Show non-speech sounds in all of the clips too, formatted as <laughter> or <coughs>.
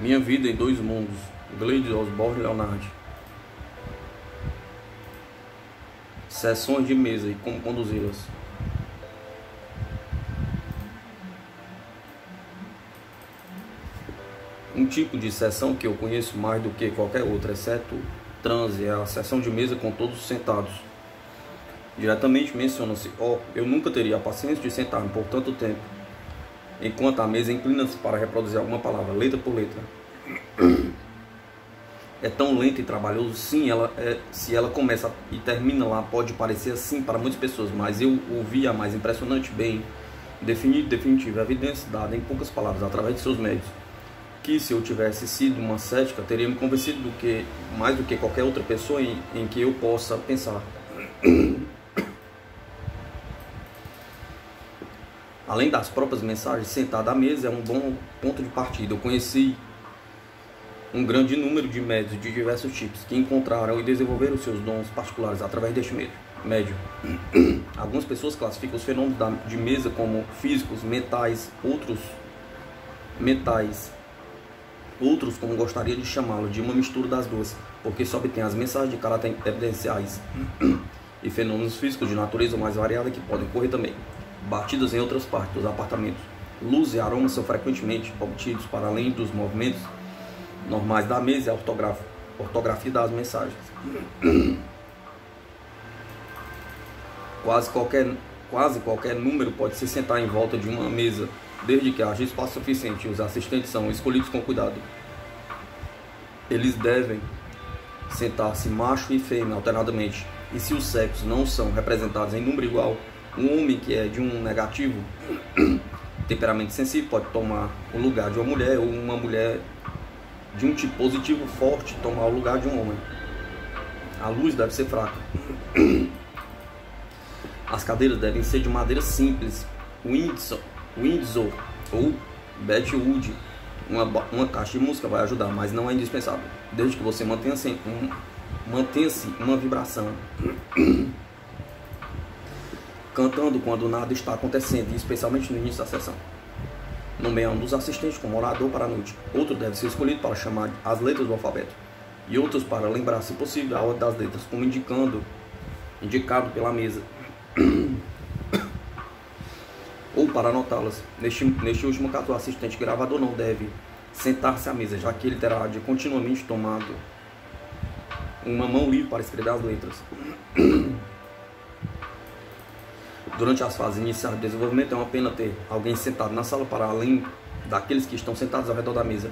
Minha vida em dois mundos. Gleides Osborne Leonardi. Sessões de mesa e como conduzi-las. Um tipo de sessão que eu conheço mais do que qualquer outra, exceto transe, é a sessão de mesa com todos sentados. Diretamente menciona-se, ó, oh, eu nunca teria a paciência de sentar-me por tanto tempo, enquanto a mesa inclina-se para reproduzir alguma palavra, letra por letra. É tão lento e trabalhoso, sim, ela é, se ela começa e termina lá, pode parecer assim para muitas pessoas, mas eu ouvi a mais impressionante, bem definido, definitivo, evidência dada em poucas palavras, através de seus médios que se eu tivesse sido uma cética, teria me convencido do que mais do que qualquer outra pessoa em, em que eu possa pensar. Além das próprias mensagens, sentado à mesa é um bom ponto de partida. Eu conheci um grande número de médios de diversos tipos que encontraram e desenvolveram seus dons particulares através deste médio. <clears throat> Algumas pessoas classificam os fenômenos de mesa como físicos, mentais, outros metais Outros, como gostaria de chamá-lo, de uma mistura das duas, porque só obtém as mensagens de caráter evidenciais <clears throat> e fenômenos físicos de natureza mais variada que podem ocorrer também. Batidas em outras partes dos apartamentos. Luz e aromas são frequentemente obtidos para além dos movimentos normais da mesa e a ortografia, ortografia das mensagens. <clears throat> Quase qualquer, quase qualquer número pode se sentar em volta de uma mesa desde que haja espaço suficiente e os assistentes são escolhidos com cuidado. Eles devem sentar-se macho e fêmea alternadamente, e se os sexos não são representados em número igual, um homem que é de um negativo <clears throat> temperamento sensível pode tomar o lugar de uma mulher, ou uma mulher de um tipo positivo forte tomar o lugar de um homem. A luz deve ser fraca. <clears throat> As cadeiras devem ser de madeira simples. Windsor Windsor ou Betwood, uma, uma caixa de música vai ajudar, mas não é indispensável, desde que você mantenha-se mantenha uma vibração. <clears throat> Cantando quando nada está acontecendo, especialmente no início da sessão. Nomeia um dos assistentes como orador para a noite. Outro deve ser escolhido para chamar as letras do alfabeto. E outros para lembrar, se possível, a ordem das letras, como indicando, indicado pela mesa <coughs> ou para anotá-las. Neste, neste último caso, o assistente gravador não deve sentar-se à mesa, já que ele terá de continuamente tomado uma mão livre para escrever as letras. <coughs> Durante as fases iniciais do desenvolvimento, é uma pena ter alguém sentado na sala para além daqueles que estão sentados ao redor da mesa.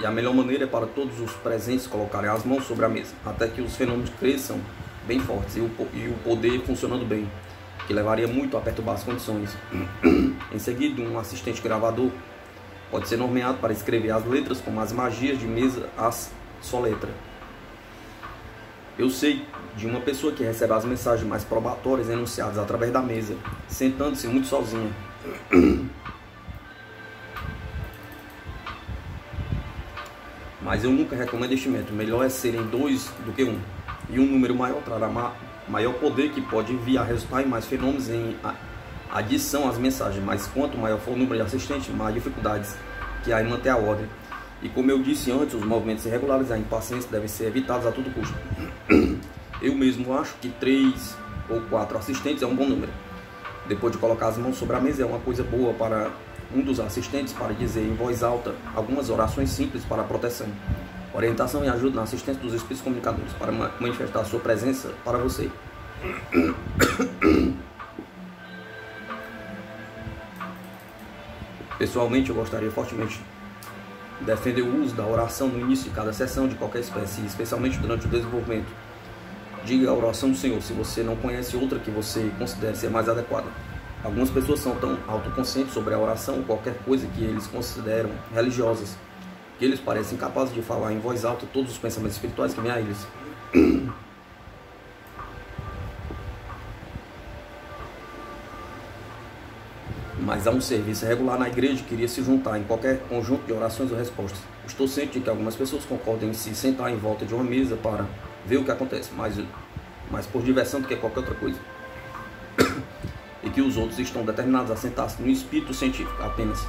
E a melhor maneira é para todos os presentes colocarem as mãos sobre a mesa, até que os fenômenos cresçam bem fortes e o, e o poder funcionando bem que levaria muito a perturbar as condições. <clears throat> em seguida, um assistente gravador pode ser nomeado para escrever as letras como as magias de mesa, as só letra. Eu sei de uma pessoa que recebe as mensagens mais probatórias enunciadas através da mesa, sentando-se muito sozinha. <clears throat> Mas eu nunca recomendo este método. Melhor é serem dois do que um. E um número maior trará maior poder que pode enviar resultados e mais fenômenos em adição às mensagens, mas quanto maior for o número de assistentes, mais dificuldades que há em manter a ordem. E como eu disse antes, os movimentos irregulares e a impaciência devem ser evitados a todo custo. <clears throat> Eu mesmo acho que três ou quatro assistentes é um bom número. Depois de colocar as mãos sobre a mesa, é uma coisa boa para um dos assistentes para dizer em voz alta algumas orações simples para a proteção. Orientação e ajuda na assistência dos espíritos comunicadores para manifestar sua presença para você. <clears throat> Pessoalmente, eu gostaria fortemente defender o uso da oração no início de cada sessão de qualquer espécie, especialmente durante o desenvolvimento. Diga a oração do Senhor se você não conhece outra que você considere ser mais adequada. Algumas pessoas são tão autoconscientes sobre a oração ou qualquer coisa que eles consideram religiosas que eles parecem capazes de falar em voz alta todos os pensamentos espirituais que vêm a eles. Há um serviço regular na igreja que iria se juntar em qualquer conjunto de orações ou respostas. Estou ciente de que algumas pessoas concordam em se sentar em volta de uma mesa para ver o que acontece, mas, mas por diversão do que qualquer outra coisa. <coughs> E que os outros estão determinados a sentar-se no espírito científico apenas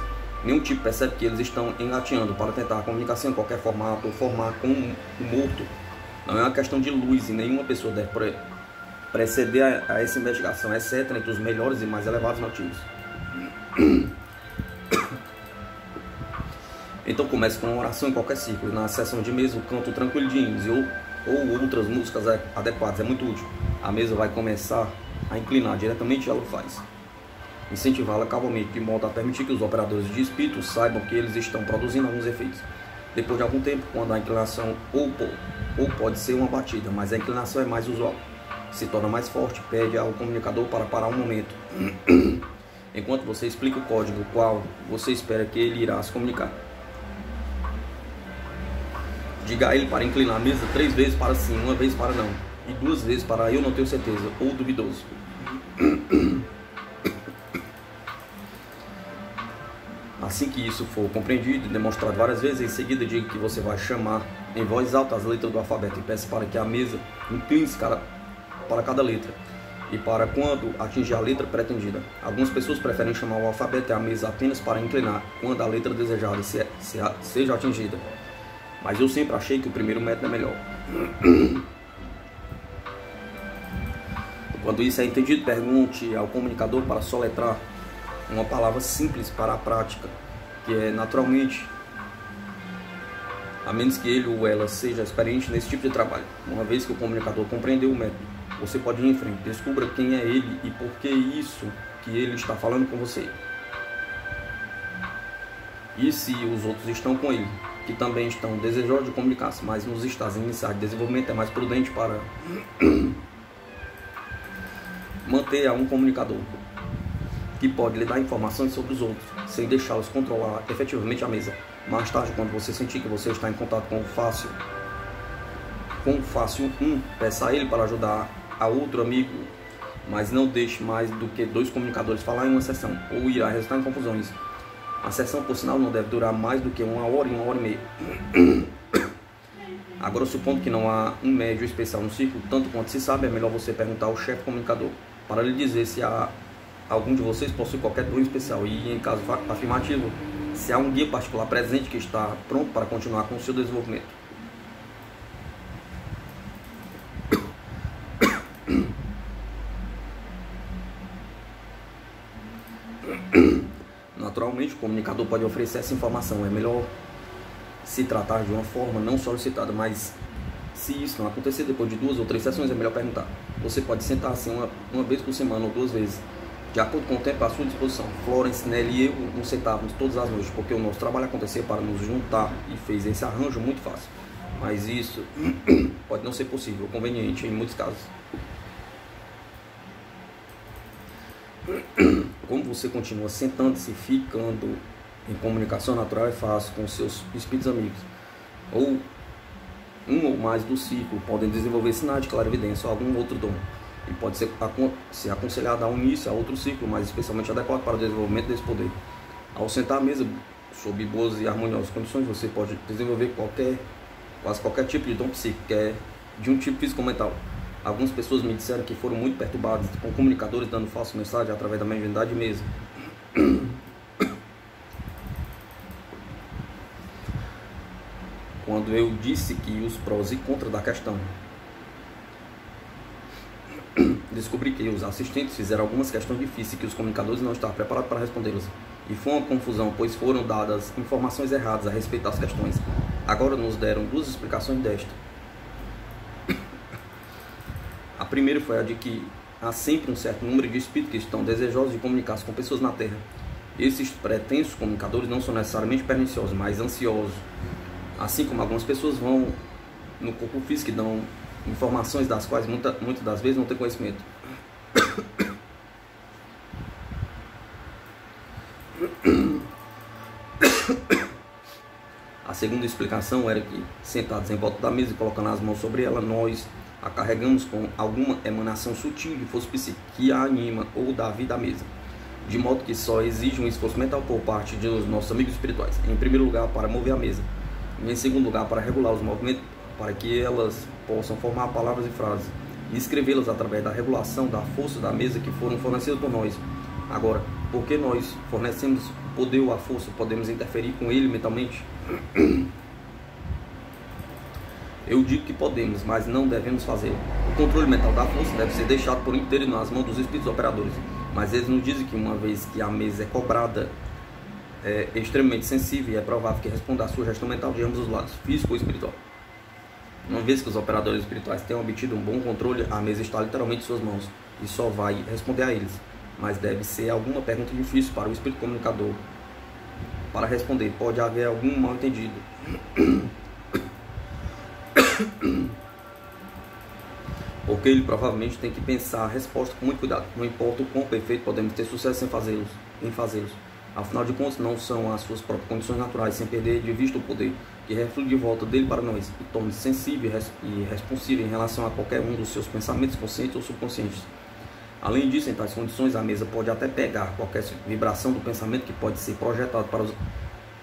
Nenhum tipo percebe que eles estão engateando para tentar comunicar em qualquer formato ou formar com um morto. Não é uma questão de luz e nenhuma pessoa deve pre preceder a, a, essa investigação, exceto entre os melhores e mais elevados motivos. <coughs> Então comece com uma oração em qualquer ciclo. Na sessão de mesa, o canto tranquilo de hinos ou, ou outras músicas adequadas é muito útil. A mesa vai começar a inclinar diretamente ela faz. Incentivá-la cabalmente, de modo a permitir que os operadores de espírito saibam que eles estão produzindo alguns efeitos. Depois de algum tempo, quando a inclinação ou, ou pode ser uma batida, mas a inclinação é mais usual, se torna mais forte, pede ao comunicador para parar um momento. <coughs> Enquanto você explica o código qual você espera que ele irá se comunicar. Diga a ele para inclinar a mesa três vezes para sim, uma vez para não, e duas vezes para eu não tenho certeza, ou duvidoso. Assim que isso for compreendido e demonstrado várias vezes, em seguida diga que você vai chamar em voz alta as letras do alfabeto e peça para que a mesa incline para cada letra e para quando atingir a letra pretendida. Algumas pessoas preferem chamar o alfabeto e a mesa apenas para inclinar quando a letra desejada seja atingida. Mas eu sempre achei que o primeiro método é melhor. Quando isso é entendido, pergunte ao comunicador para soletrar uma palavra simples para a prática, que é naturalmente, a menos que ele ou ela seja experiente nesse tipo de trabalho. Uma vez que o comunicador compreendeu o método, você pode ir em frente, descubra quem é ele e por que isso que ele está falando com você. E se os outros estão com ele que também estão desejosos de comunicar-se, mas nos estágios iniciais de desenvolvimento é mais prudente para <clears throat> manter a um comunicador que pode lhe dar informações sobre os outros, sem deixá-los controlar efetivamente a mesa. Mais tarde, quando você sentir que você está em contato com o fácil, com o fácil um, peça a ele para ajudar a outro amigo, mas não deixe mais do que dois comunicadores falar em uma sessão, ou irá resultar em confusões. A sessão, por sinal, não deve durar mais do que uma hora e uma hora e meia. Agora, supondo que não há um médio especial no círculo, tanto quanto se sabe, é melhor você perguntar ao chefe comunicador para lhe dizer se há algum de vocês possui qualquer dom especial e, em caso afirmativo, se há um guia particular presente que está pronto para continuar com o seu desenvolvimento. Naturalmente, o comunicador pode oferecer essa informação. É melhor se tratar de uma forma não solicitada, mas se isso não acontecer depois de duas ou três sessões, é melhor perguntar. Você pode sentar assim uma, uma vez por semana ou duas vezes, de acordo com o tempo à sua disposição. Florence, Nelly e eu nos sentávamos todas as noites, porque o nosso trabalho acontecia para nos juntar e fez esse arranjo muito fácil. Mas isso <coughs> pode não ser possível, conveniente em muitos casos. Como você continua sentando-se, ficando em comunicação natural é fácil com seus espíritos amigos. Ou um ou mais do ciclo podem desenvolver sinais de clarividência ou algum outro dom. E pode ser, ser aconselhado a unir-se a outro ciclo, mais especialmente adequado para o desenvolvimento desse poder. Ao sentar à mesa, sob boas e harmoniosas condições, você pode desenvolver qualquer, quase qualquer tipo de dom psíquico, que é de um tipo físico-mental. Algumas pessoas me disseram que foram muito perturbadas com comunicadores dando falsa mensagem através da mediunidade mesmo. Quando eu disse que os prós e contras da questão. Descobri que os assistentes fizeram algumas questões difíceis que os comunicadores não estavam preparados para respondê-las. E foi uma confusão, pois foram dadas informações erradas a respeito das questões. Agora nos deram duas explicações desta. A primeira foi a de que há sempre um certo número de espíritos que estão desejosos de comunicar-se com pessoas na Terra. Esses pretensos comunicadores não são necessariamente perniciosos, mas ansiosos. Assim como algumas pessoas vão no corpo físico e dão informações das quais muita, muitas das vezes não têm conhecimento. A segunda explicação era que, sentados em volta da mesa e colocando as mãos sobre ela, nós a carregamos com alguma emanação sutil de força psíquica que a anima ou dá vida à mesa, de modo que só exige um esforço mental por parte dos nossos amigos espirituais, em primeiro lugar para mover a mesa, e em segundo lugar para regular os movimentos, para que elas possam formar palavras e frases, e escrevê-las através da regulação da força da mesa que foram fornecidas por nós. Agora, por que nós fornecemos poder ou a força, podemos interferir com ele mentalmente? <clears throat> Eu digo que podemos, mas não devemos fazê-lo. O controle mental da força deve ser deixado por inteiro nas mãos dos espíritos operadores. Mas eles nos dizem que uma vez que a mesa é cobrada, é extremamente sensível e é provável que responda à sua gestão mental de ambos os lados, físico ou espiritual. Uma vez que os operadores espirituais tenham obtido um bom controle, a mesa está literalmente em suas mãos e só vai responder a eles. Mas deve ser alguma pergunta difícil para o espírito comunicador para responder. Pode haver algum mal entendido. <clears throat> Porque ele provavelmente tem que pensar a resposta com muito cuidado. Não importa o quão perfeito podemos ter sucesso em fazê-los, em fazê-los. Afinal de contas, não são as suas próprias condições naturais, sem perder de vista o poder que reflui de volta dele para nós e torne sensível e responsivo em relação a qualquer um dos seus pensamentos conscientes ou subconscientes. Além disso, em tais condições, a mesa pode até pegar qualquer vibração do pensamento que pode ser projetado para os,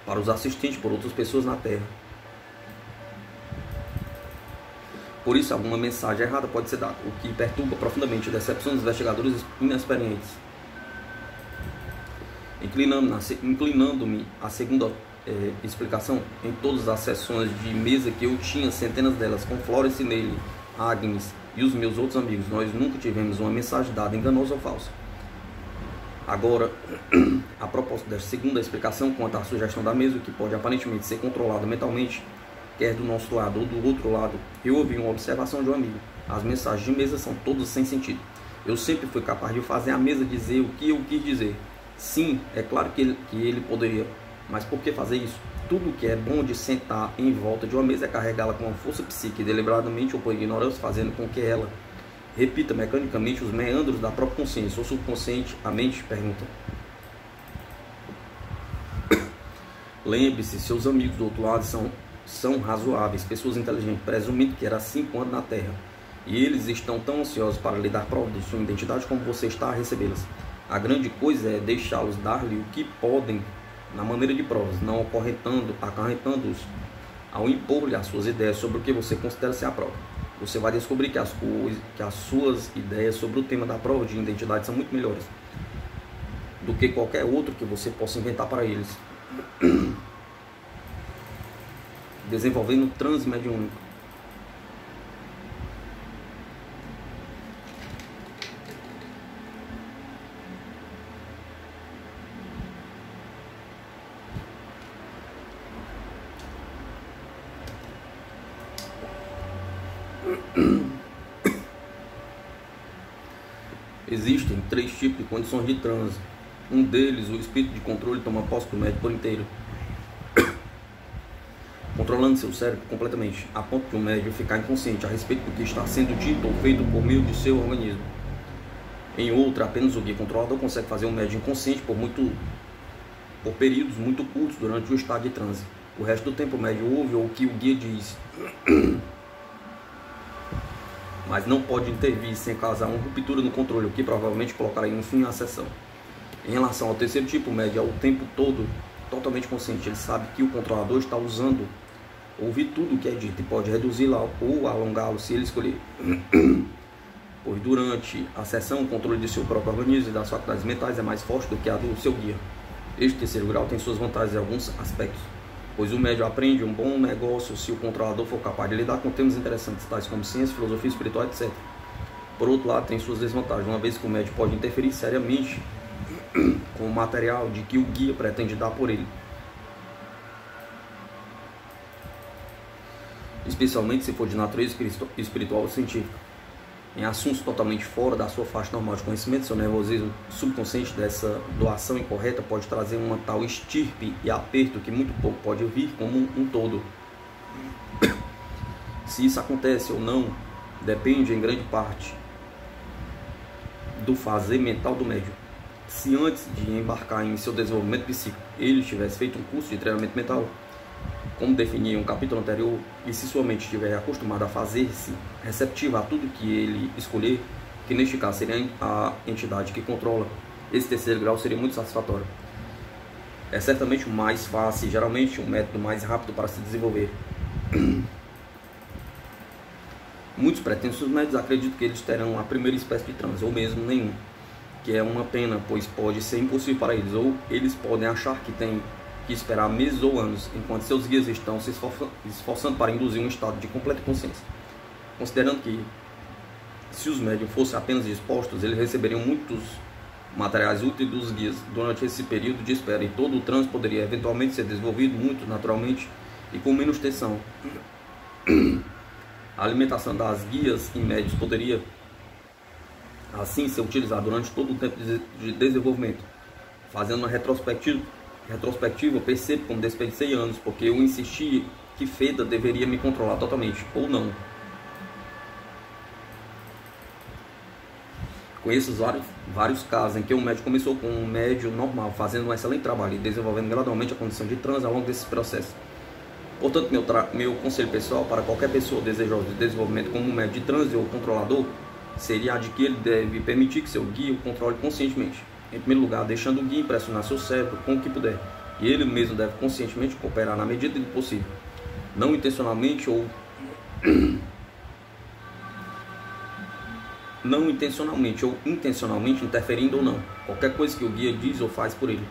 para os assistentes por outras pessoas na Terra. Por isso, alguma mensagem errada pode ser dada, o que perturba profundamente a decepção dos investigadores inexperientes. Inclinando-me inclinando à segunda é, explicação, em todas as sessões de mesa que eu tinha, centenas delas, com Florence nele, Agnes e os meus outros amigos, nós nunca tivemos uma mensagem dada enganosa ou falsa. Agora, <clears throat> a propósito desta segunda explicação quanto à sugestão da mesa, que pode aparentemente ser controlada mentalmente, quer do nosso lado ou do outro lado, eu ouvi uma observação de um amigo. As mensagens de mesa são todas sem sentido. Eu sempre fui capaz de fazer a mesa dizer o que eu quis dizer. Sim, é claro que ele, que ele poderia, mas por que fazer isso? Tudo que é bom de sentar em volta de uma mesa é carregá-la com uma força psíquica deliberadamente ou por ignorância, fazendo com que ela repita mecanicamente os meandros da própria consciência ou subconsciente. A mente pergunta. <coughs> Lembre-se, seus amigos do outro lado são são razoáveis, pessoas inteligentes, presumindo que era assim quando na Terra. E eles estão tão ansiosos para lhe dar prova de sua identidade como você está a recebê-las. A grande coisa é deixá-los dar-lhe o que podem na maneira de provas, não acorrentando, acarretando-os ao impor-lhe as suas ideias sobre o que você considera ser a prova. Você vai descobrir que as, coisas, que as suas ideias sobre o tema da prova de identidade são muito melhores do que qualquer outro que você possa inventar para eles. <clears throat> desenvolvendo o transe mediúnico. Existem três tipos de condições de transe. Um deles, o espírito de controle, toma posse do médico por inteiro controlando seu cérebro completamente, a ponto de um médium ficar inconsciente a respeito do que está sendo dito ou feito por meio de seu organismo. Em outra, apenas o guia controlador consegue fazer um médium inconsciente por, muito, por períodos muito curtos durante o estado de transe. O resto do tempo o médium ouve o que o guia diz, <clears throat> mas não pode intervir sem causar uma ruptura no controle, o que provavelmente colocará um fim à sessão. Em relação ao terceiro tipo, o médium é o tempo todo totalmente consciente, ele sabe que o controlador está usando ouvir tudo o que é dito e pode reduzi-lo ou alongá-lo se ele escolher. <clears throat> Pois durante a sessão, o controle de seu próprio organismo e das faculdades mentais é mais forte do que a do seu guia. Este terceiro grau tem suas vantagens em alguns aspectos, pois o médio aprende um bom negócio se o controlador for capaz de lidar com temas interessantes, tais como ciência, filosofia espiritual, etc. Por outro lado, tem suas desvantagens, uma vez que o médio pode interferir seriamente <clears throat> com o material de que o guia pretende dar por ele. Especialmente se for de natureza espiritual ou científica. Em assuntos totalmente fora da sua faixa normal de conhecimento, seu nervosismo subconsciente dessa doação incorreta pode trazer uma tal estirpe e aperto que muito pouco pode vir como um todo. Se isso acontece ou não, depende em grande parte do fazer mental do médium. Se antes de embarcar em seu desenvolvimento psíquico ele tivesse feito um curso de treinamento mental, como defini em um capítulo anterior, e se sua mente estiver acostumada a fazer-se receptiva a tudo que ele escolher, que neste caso seria a entidade que controla, esse terceiro grau seria muito satisfatório. É certamente o mais fácil, geralmente um método mais rápido para se desenvolver. <clears throat> Muitos pretensos médicos acreditam que eles terão a primeira espécie de transe, ou mesmo nenhum. que é uma pena, pois pode ser impossível para eles, ou eles podem achar que tem que esperar meses ou anos, enquanto seus guias estão se esforçando para induzir um estado de completa consciência. Considerando que, se os médiums fossem apenas expostos, eles receberiam muitos materiais úteis dos guias durante esse período de espera e todo o trânsito poderia eventualmente ser desenvolvido muito naturalmente e com menos tensão. A alimentação das guias e médios poderia assim ser utilizada durante todo o tempo de desenvolvimento. Fazendo uma retrospectiva, retrospectiva eu percebo como desperdicei anos, porque eu insisti que Feda deveria me controlar totalmente, ou não. Conheço vários, vários casos em que o médico começou com um médio normal, fazendo um excelente trabalho e desenvolvendo gradualmente a condição de trans ao longo desse processo. Portanto, meu, meu conselho pessoal para qualquer pessoa desejosa de desenvolvimento como um médio de transe ou controlador seria a de que ele deve permitir que seu guia o controle conscientemente. Em primeiro lugar, deixando o guia impressionar seu cérebro com o que puder, e ele mesmo deve conscientemente cooperar na medida do possível, não intencionalmente ou <coughs> não intencionalmente ou intencionalmente interferindo ou não, qualquer coisa que o guia diz ou faz por ele.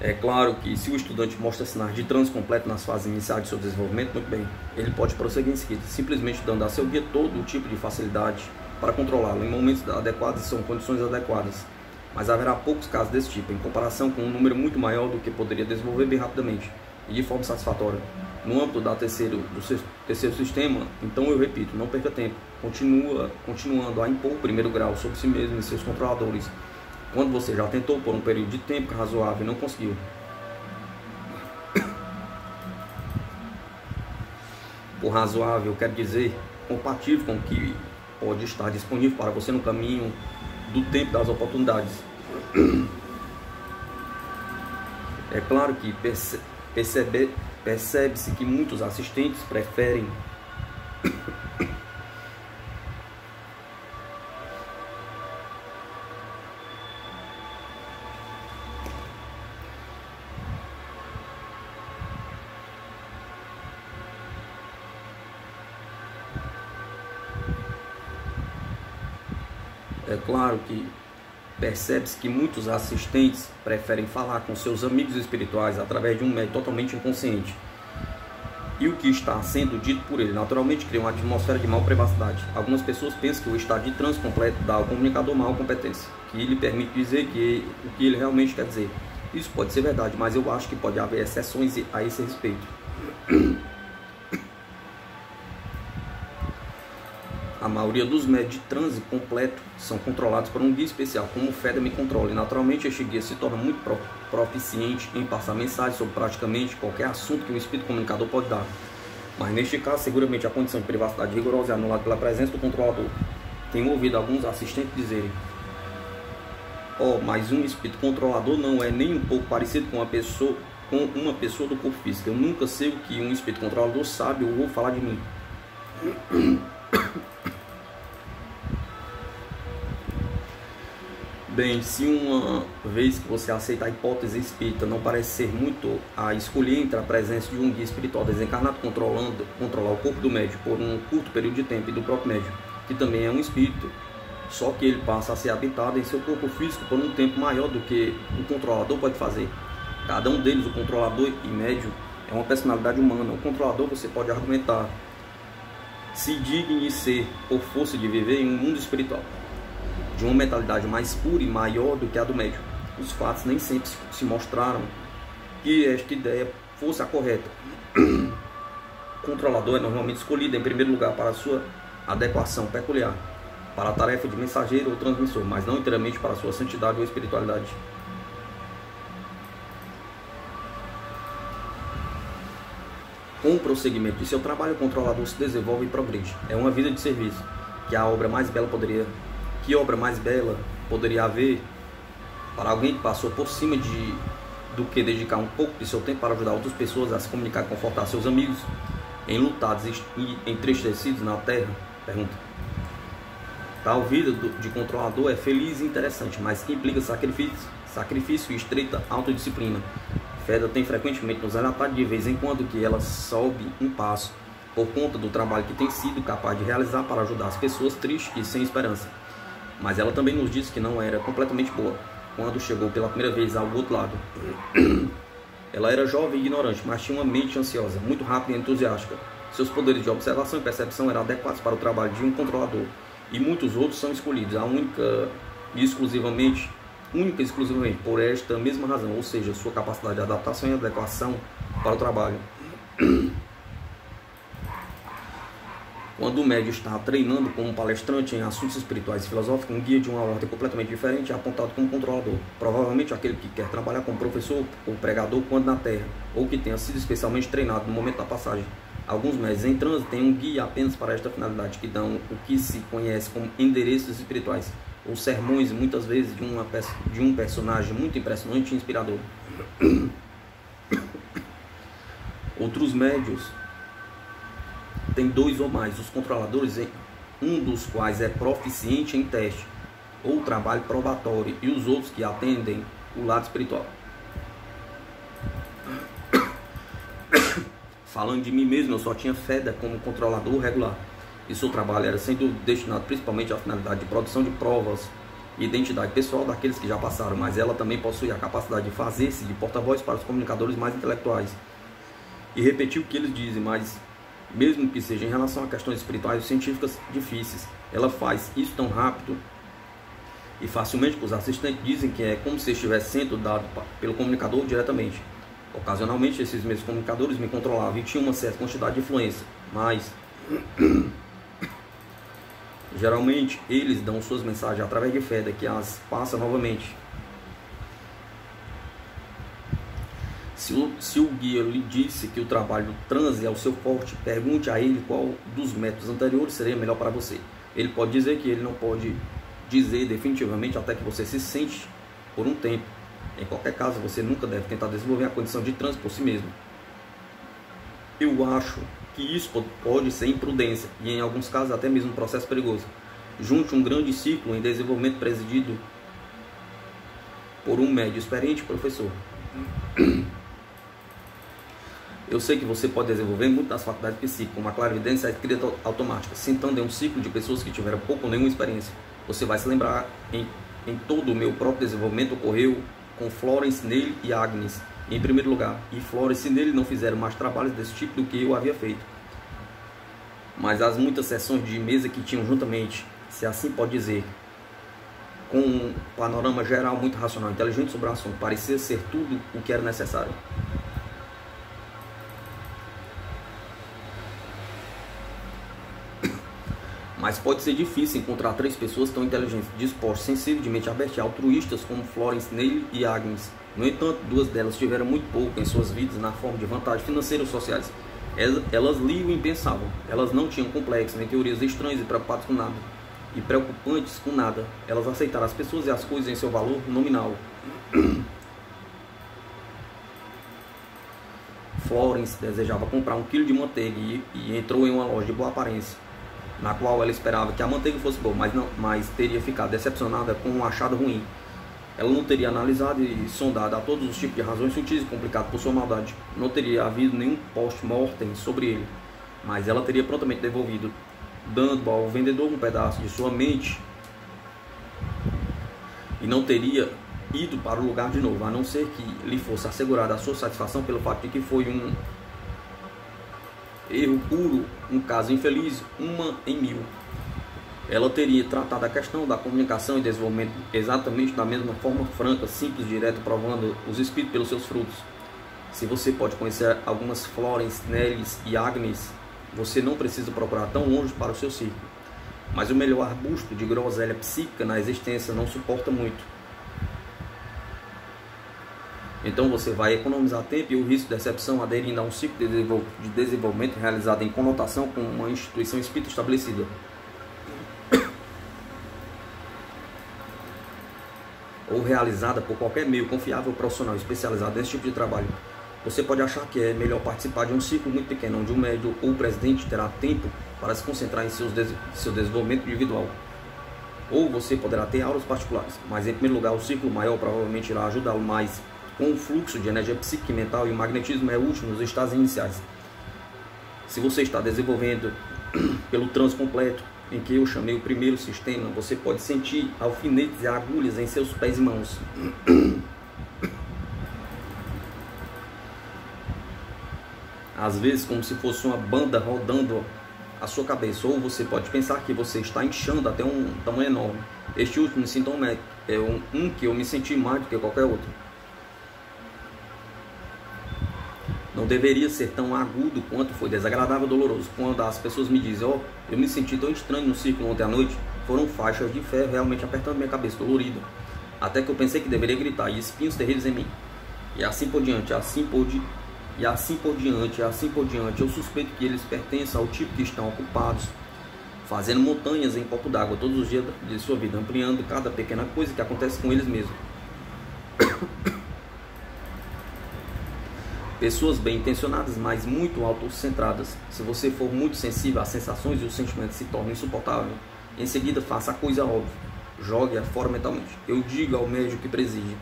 É claro que se o estudante mostra sinais de transe completo nas fases iniciais de seu desenvolvimento, muito bem, ele pode prosseguir em seguida, simplesmente dando a seu guia todo o tipo de facilidade para controlá-lo em momentos adequados e são condições adequadas. Mas haverá poucos casos desse tipo, em comparação com um número muito maior do que poderia desenvolver bem rapidamente e de forma satisfatória. No âmbito da terceiro, do terceiro sistema, então eu repito, não perca tempo, continua continuando a impor o primeiro grau sobre si mesmo e seus controladores quando você já tentou por um período de tempo razoável e não conseguiu. <coughs> Por razoável, quero dizer compatível com o que pode estar disponível para você no caminho do tempo das oportunidades. É claro que percebe, percebe-se que muitos assistentes preferem É claro que percebe-se que muitos assistentes preferem falar com seus amigos espirituais através de um método totalmente inconsciente. E o que está sendo dito por ele naturalmente cria uma atmosfera de mal privacidade. Algumas pessoas pensam que o estado de transe completo dá ao comunicador mal competência, que lhe permite dizer que, o que ele realmente quer dizer. Isso pode ser verdade, mas eu acho que pode haver exceções a esse respeito. Maioria dos médios de transe completo são controlados por um guia especial, como o FEDA me controla. E naturalmente este guia se torna muito proficiente em passar mensagens sobre praticamente qualquer assunto que o espírito comunicador pode dar. Mas neste caso, seguramente a condição de privacidade rigorosa é anulada pela presença do controlador. Tenho ouvido alguns assistentes dizerem: Oh, mas um espírito controlador não é nem um pouco parecido com uma pessoa, com uma pessoa do corpo físico. Eu nunca sei o que um espírito controlador sabe ou vou falar de mim. Bem, se uma vez que você aceita a hipótese espírita não parece ser muito a escolher entre a presença de um guia espiritual desencarnado controlando, controlar o corpo do médium por um curto período de tempo e do próprio médium, que também é um espírito, só que ele passa a ser habitado em seu corpo físico por um tempo maior do que o controlador pode fazer. Cada um deles, o controlador e médium, é uma personalidade humana. O controlador você pode argumentar se digne ser por força de viver em um mundo espiritual de uma mentalidade mais pura e maior do que a do médico. Os fatos nem sempre se mostraram que esta ideia fosse a correta. O controlador é normalmente escolhido em primeiro lugar para sua adequação peculiar, para a tarefa de mensageiro ou transmissor, mas não inteiramente para sua santidade ou espiritualidade. Com o prosseguimento de seu trabalho, o controlador se desenvolve e progride. É uma vida de serviço, que a obra mais bela poderia que obra mais bela poderia haver para alguém que passou por cima de do que dedicar um pouco de seu tempo para ajudar outras pessoas a se comunicar e confortar seus amigos enlutados e entristecidos na terra? Pergunta. Tal vida de controlador é feliz e interessante, mas que implica sacrifício, sacrifício e estreita autodisciplina. Feda tem frequentemente nos relatado de vez em quando que ela sobe um passo por conta do trabalho que tem sido capaz de realizar para ajudar as pessoas tristes e sem esperança Mas ela também nos disse que não era completamente boa quando chegou pela primeira vez ao outro lado. <clears throat> Ela era jovem e ignorante, mas tinha uma mente ansiosa, muito rápida e entusiástica. Seus poderes de observação e percepção eram adequados para o trabalho de um controlador, e muitos outros são escolhidos, a única e exclusivamente, única e exclusivamente por esta mesma razão, ou seja, sua capacidade de adaptação e adequação para o trabalho. <clears throat> Quando o médio está treinando como palestrante em assuntos espirituais e filosóficos, um guia de uma ordem completamente diferente é apontado como controlador. Provavelmente aquele que quer trabalhar como professor ou pregador quando na Terra, ou que tenha sido especialmente treinado no momento da passagem. Alguns médios em transe têm um guia apenas para esta finalidade, que dão o que se conhece como endereços espirituais, ou sermões, muitas vezes, de, uma, de um personagem muito impressionante e inspirador. <coughs> Outros médios tem dois ou mais os controladores, um dos quais é proficiente em teste ou trabalho probatório, e os outros que atendem o lado espiritual. Falando de mim mesmo, eu só tinha fé como controlador regular. E seu trabalho era sendo destinado principalmente à finalidade de produção de provas e identidade pessoal daqueles que já passaram, mas ela também possui a capacidade de fazer-se de porta-voz para os comunicadores mais intelectuais e repetir o que eles dizem, mas mesmo que seja em relação a questões espirituais ou científicas difíceis. Ela faz isso tão rápido e facilmente que os assistentes dizem que é como se estivesse sendo dado pelo comunicador diretamente. Ocasionalmente, esses mesmos comunicadores me controlavam e tinham uma certa quantidade de influência, mas <coughs> geralmente eles dão suas mensagens através de Feda que as passa novamente. Se o, se o guia lhe disse que o trabalho do transe é o seu forte, pergunte a ele qual dos métodos anteriores seria melhor para você. Ele pode dizer que ele não pode dizer definitivamente até que você se sente por um tempo. Em qualquer caso, você nunca deve tentar desenvolver a condição de transe por si mesmo. Eu acho que isso pode ser imprudência e, em alguns casos, até mesmo um processo perigoso. Junte um grande ciclo em desenvolvimento presidido por um médio experiente professor. Eu sei que você pode desenvolver muito nas faculdades psíquicas, como a clarividência e a escrita automática, sentando em um ciclo de pessoas que tiveram pouco ou nenhuma experiência. Você vai se lembrar, em, em todo o meu próprio desenvolvimento ocorreu com Florence, Neil e Agnes, em primeiro lugar. E Florence Neil não fizeram mais trabalhos desse tipo do que eu havia feito. Mas as muitas sessões de mesa que tinham juntamente, se assim pode dizer, com um panorama geral muito racional e inteligente sobre o assunto, parecia ser tudo o que era necessário. Mas pode ser difícil encontrar três pessoas tão inteligentes, dispostas, sensivelmente abertas e altruístas como Florence Neil e Agnes. No entanto, duas delas tiveram muito pouco em suas vidas na forma de vantagens financeiras e sociais. Elas, liam e pensavam. Elas não tinham complexos, nem teorias estranhas e preocupadas com nada. E preocupantes com nada. Elas aceitaram as pessoas e as coisas em seu valor nominal. Florence desejava comprar um quilo de manteiga e, e entrou em uma loja de boa aparência na qual ela esperava que a manteiga fosse boa, mas, não, mas teria ficado decepcionada com um achado ruim. Ela não teria analisado e sondado a todos os tipos de razões sutis e complicadas por sua maldade. Não teria havido nenhum post-mortem sobre ele, mas ela teria prontamente devolvido, dando ao vendedor um pedaço de sua mente e não teria ido para o lugar de novo, a não ser que lhe fosse assegurada a sua satisfação pelo fato de que foi um erro puro, um caso infeliz, uma em mil. Ela teria tratado a questão da comunicação e desenvolvimento exatamente da mesma forma franca, simples, direta, provando os espíritos pelos seus frutos. Se você pode conhecer algumas Florence, Nellis e Agnes, você não precisa procurar tão longe para o seu círculo. Mas o melhor arbusto de groselha psíquica na existência não suporta muito. Então você vai economizar tempo e o risco de decepção aderindo a um ciclo de desenvolvimento realizado em conotação com uma instituição espírita estabelecida. Ou realizada por qualquer meio confiável profissional especializado nesse tipo de trabalho. Você pode achar que é melhor participar de um ciclo muito pequeno, onde o médio ou o presidente terá tempo para se concentrar em seus des seu desenvolvimento individual. Ou você poderá ter aulas particulares, mas em primeiro lugar o ciclo maior provavelmente irá ajudá-lo mais com o fluxo de energia psíquica mental e o magnetismo é útil nos estágios iniciais. Se você está desenvolvendo <clears throat> pelo trânsito completo, em que eu chamei o primeiro sistema, você pode sentir alfinetes e agulhas em seus pés e mãos. <clears throat> Às vezes, como se fosse uma banda rodando a sua cabeça, ou você pode pensar que você está inchando até um tamanho enorme. Este último sintoma é, é um, um que eu me senti mais do que qualquer outro. Não deveria ser tão agudo quanto foi desagradável e doloroso. Quando as pessoas me dizem, ó, oh, eu me senti tão estranho no círculo ontem à noite, foram faixas de ferro realmente apertando minha cabeça, dolorida. Até que eu pensei que deveria gritar, e espinhos terríveis em mim. E assim por diante, assim por, di... e assim por diante, assim por diante. Eu suspeito que eles pertencem ao tipo que estão ocupados, fazendo montanhas em copo d'água todos os dias de sua vida, ampliando cada pequena coisa que acontece com eles mesmos. Pessoas bem intencionadas, mas muito autocentradas. Se você for muito sensível às sensações e os sentimentos se tornam insuportáveis, em seguida faça a coisa óbvia. Jogue-a fora mentalmente. Eu digo ao médico que preside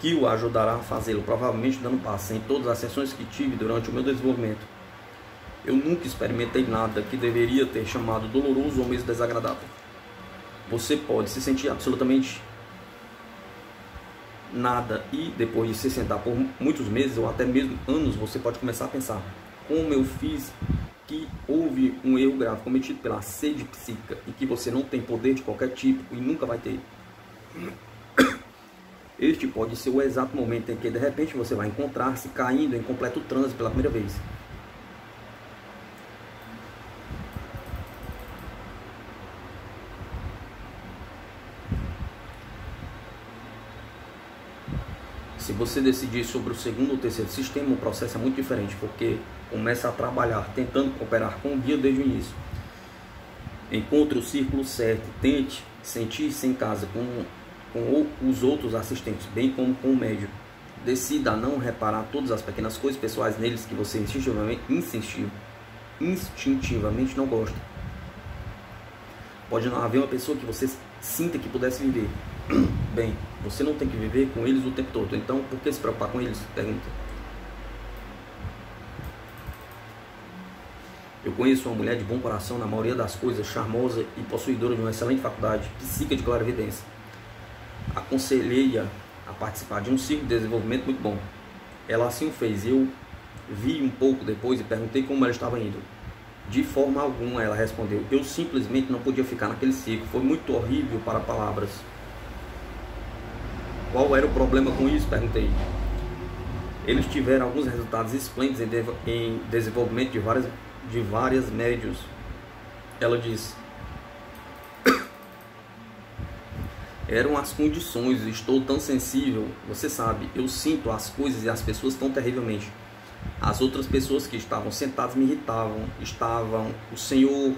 que o ajudará a fazê-lo, provavelmente dando passo em todas as sessões que tive durante o meu desenvolvimento. Eu nunca experimentei nada que deveria ter chamado doloroso ou mesmo desagradável. Você pode se sentir absolutamente nada e depois de se sentar por muitos meses ou até mesmo anos, você pode começar a pensar como eu fiz que houve um erro grave cometido pela sede psíquica e que você não tem poder de qualquer tipo e nunca vai ter. <coughs> Este pode ser o exato momento em que de repente você vai encontrar-se caindo em completo transe pela primeira vez. Você decidir sobre o segundo ou terceiro sistema, o processo é muito diferente, porque começa a trabalhar tentando cooperar com o guia desde o início. Encontre o círculo certo, tente sentir-se em casa com, com os outros assistentes, bem como com o médico. Decida não reparar todas as pequenas coisas pessoais neles que você instintivamente, instintivamente não gosta. Pode não haver uma pessoa que você sinta que pudesse viver. <coughs> Bem, você não tem que viver com eles o tempo todo. Então, por que se preocupar com eles? Pergunta. Eu conheço uma mulher de bom coração, na maioria das coisas, charmosa e possuidora de uma excelente faculdade psíquica de clarividência. Aconselhei-a a participar de um ciclo de desenvolvimento muito bom. Ela assim o fez. Eu vi um pouco depois e perguntei como ela estava indo. De forma alguma, ela respondeu. Eu simplesmente não podia ficar naquele ciclo. Foi muito horrível para palavras. Qual era o problema com isso? Perguntei. Eles tiveram alguns resultados esplêndidos em, em desenvolvimento de várias, de várias médios. Ela disse. <coughs> Eram as condições, estou tão sensível, você sabe, eu sinto as coisas e as pessoas tão terrivelmente. As outras pessoas que estavam sentadas me irritavam, estavam o Senhor,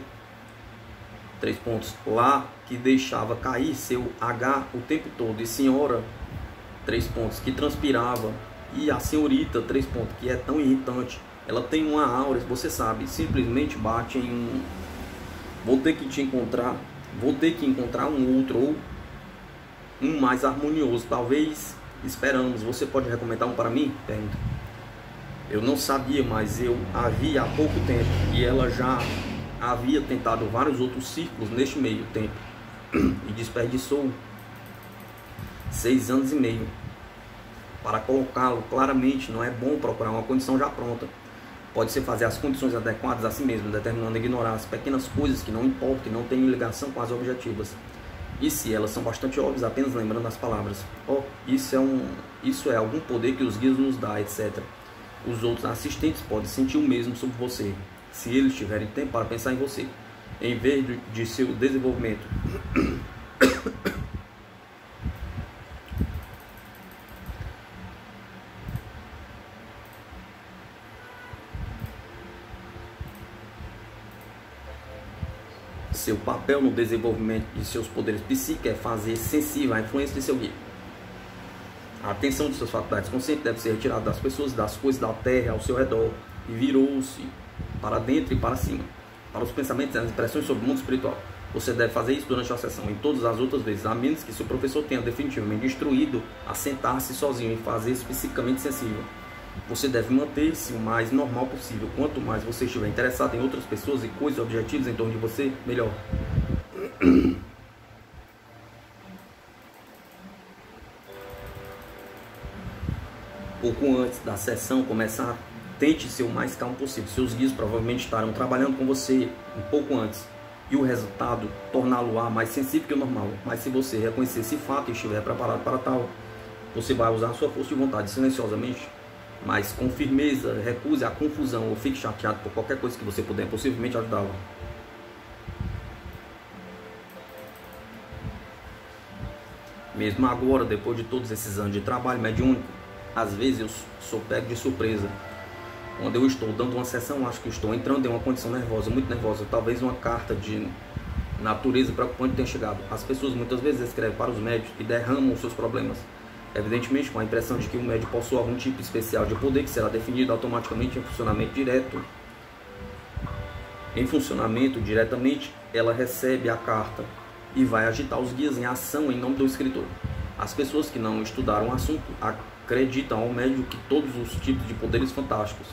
três pontos, lá que deixava cair seu H o tempo todo, e senhora, três pontos, que transpirava, e a senhorita, três pontos, que é tão irritante, ela tem uma aura, você sabe, simplesmente bate em um. Vou ter que te encontrar, vou ter que encontrar um outro, ou um mais harmonioso, talvez esperamos. Você pode recomendar um para mim? Pergunta. Eu não sabia, mas eu havia há pouco tempo e ela já havia tentado vários outros círculos neste meio tempo <clears throat> e desperdiçou seis anos e meio para colocá-lo claramente, não é bom procurar uma condição já pronta. Pode-se fazer as condições adequadas a si mesmo, determinando ignorar as pequenas coisas que não importam, que não têm ligação com as objetivas. E se elas são bastante óbvias, apenas lembrando as palavras. Oh, isso é, um, isso é algum poder que os guias nos dá, etc. Os outros assistentes podem sentir o mesmo sobre você, se eles tiverem tempo para pensar em você, em vez de seu desenvolvimento. <coughs> Seu papel no desenvolvimento de seus poderes psíquicos é fazer sensível à influência de seu guia. A atenção de suas faculdades conscientes deve ser retirada das pessoas, das coisas da terra ao seu redor e virou-se para dentro e para cima, para os pensamentos e as impressões sobre o mundo espiritual. Você deve fazer isso durante a sessão e todas as outras vezes, a menos que seu professor tenha definitivamente instruído a sentar-se sozinho e fazer isso psicicamente sensível. Você deve manter-se o mais normal possível. Quanto mais você estiver interessado em outras pessoas e coisas, objetivos em torno de você, melhor. <coughs> Pouco antes da sessão começar, tente ser o mais calmo possível. Seus guias provavelmente estarão trabalhando com você um pouco antes e o resultado torná-lo mais sensível que o normal. Mas se você reconhecer esse fato e estiver preparado para tal, você vai usar sua força de vontade silenciosamente, mas com firmeza, recuse a confusão ou fique chateado por qualquer coisa que você puder possivelmente ajudá-lo. Mesmo agora, depois de todos esses anos de trabalho mediúnico, às vezes eu sou pego de surpresa. Quando eu estou dando uma sessão, acho que estou entrando em uma condição nervosa, muito nervosa. Talvez uma carta de natureza preocupante tenha chegado. As pessoas muitas vezes escrevem para os médicos e derramam os seus problemas. Evidentemente, com a impressão de que o médico possui algum tipo especial de poder que será definido automaticamente em funcionamento direto. Em funcionamento diretamente, ela recebe a carta e vai agitar os guias em ação em nome do escritor. As pessoas que não estudaram o assunto acreditam ao médico que todos os tipos de poderes fantásticos.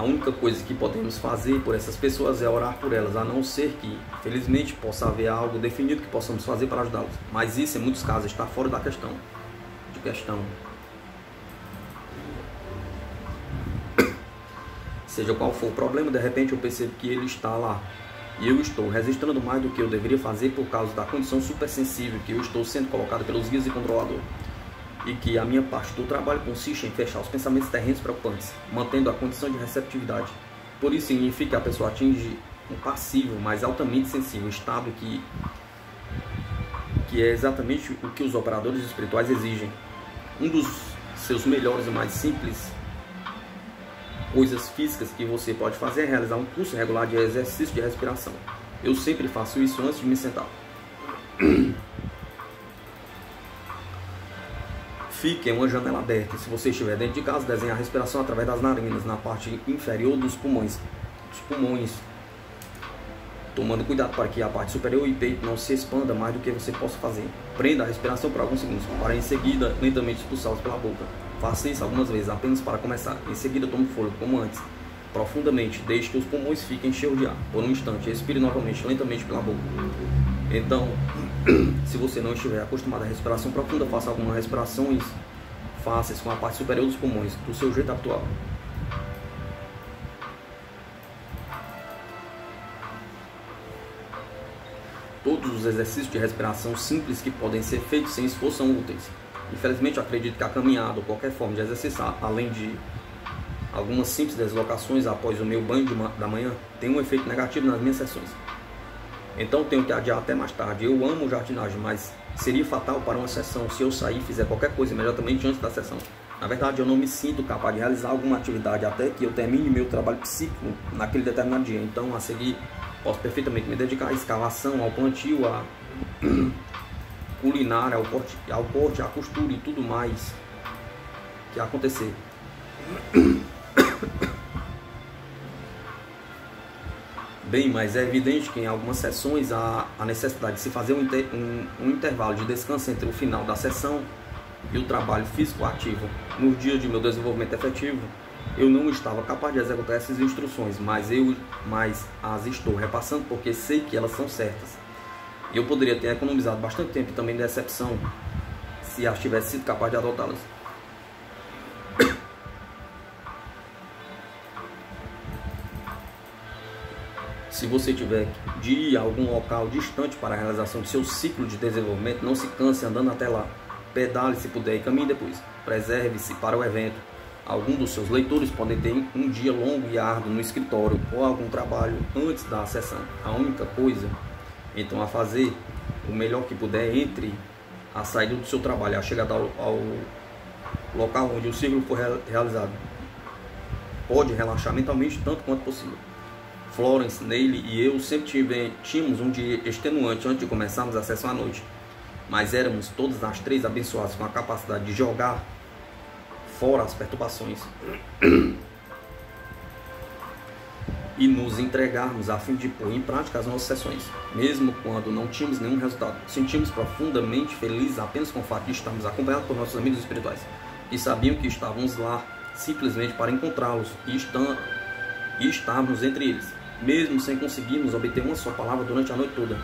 A única coisa que podemos fazer por essas pessoas é orar por elas, a não ser que, felizmente, possa haver algo definido que possamos fazer para ajudá-las. Mas isso, em muitos casos, está fora da questão. De questão. Seja qual for o problema, de repente eu percebo que ele está lá e eu estou registrando mais do que eu deveria fazer por causa da condição supersensível que eu estou sendo colocado pelos guias e controlador. E que a minha parte do trabalho consiste em fechar os pensamentos terrenos preocupantes, mantendo a condição de receptividade. Por isso significa que a pessoa atinge um passivo, mas altamente sensível, estado que, que é exatamente o que os operadores espirituais exigem. Um dos seus melhores e mais simples coisas físicas que você pode fazer é realizar um curso regular de exercício de respiração. Eu sempre faço isso antes de me sentar. Fique em uma janela aberta. Se você estiver dentro de casa, desenhe a respiração através das narinas na parte inferior dos pulmões. Dos pulmões. Tomando cuidado para que a parte superior e peito não se expanda mais do que você possa fazer. Prenda a respiração por alguns segundos, para em seguida lentamente expulsá-los pela boca. Faça isso algumas vezes, apenas para começar. Em seguida, tome fôlego, como antes. Profundamente, deixe que os pulmões fiquem cheios de ar. Por um instante, respire novamente, lentamente pela boca. Então, se você não estiver acostumado à respiração profunda, faça algumas respirações fáceis com a parte superior dos pulmões, do seu jeito atual. Todos os exercícios de respiração simples que podem ser feitos sem esforço são úteis. Infelizmente, eu acredito que a caminhada ou qualquer forma de exercitar, além de algumas simples deslocações após o meu banho da manhã, tem um efeito negativo nas minhas sessões. Então tenho que adiar até mais tarde. Eu amo jardinagem, mas seria fatal para uma sessão se eu sair e fizer qualquer coisa imediatamente antes da sessão. Na verdade, eu não me sinto capaz de realizar alguma atividade até que eu termine meu trabalho psíquico naquele determinado dia. Então, a seguir, posso perfeitamente me dedicar à escavação, ao plantio, a <clears throat> culinária, ao corte, ao corte, à costura e tudo mais que acontecer. <clears throat> Bem, mas é evidente que em algumas sessões há a necessidade de se fazer um, inter, um, um intervalo de descanso entre o final da sessão e o trabalho físico ativo. Nos dias de meu desenvolvimento efetivo, eu não estava capaz de executar essas instruções, mas eu mas as estou repassando porque sei que elas são certas. Eu poderia ter economizado bastante tempo e também decepção se as tivesse sido capaz de adotá-las. Se você tiver de ir a algum local distante para a realização do seu ciclo de desenvolvimento, não se canse andando até lá. Pedale se puder e caminhe depois. Preserve-se para o evento. Alguns dos seus leitores podem ter um dia longo e árduo no escritório ou algum trabalho antes da sessão. A única coisa então, a fazer o melhor que puder entre a saída do seu trabalho e a chegada ao, ao local onde o ciclo for realizado. Pode relaxar mentalmente tanto quanto possível. Florence, Neile e eu sempre tive, tínhamos um dia extenuante antes de começarmos a sessão à noite. Mas éramos todas as três abençoadas com a capacidade de jogar fora as perturbações e nos entregarmos a fim de pôr em prática as nossas sessões, mesmo quando não tínhamos nenhum resultado. Sentimos profundamente felizes apenas com o fato de estarmos acompanhados por nossos amigos espirituais. e sabiam que estávamos lá simplesmente para encontrá-los e, e estarmos entre eles, mesmo sem conseguirmos obter uma só palavra durante a noite toda.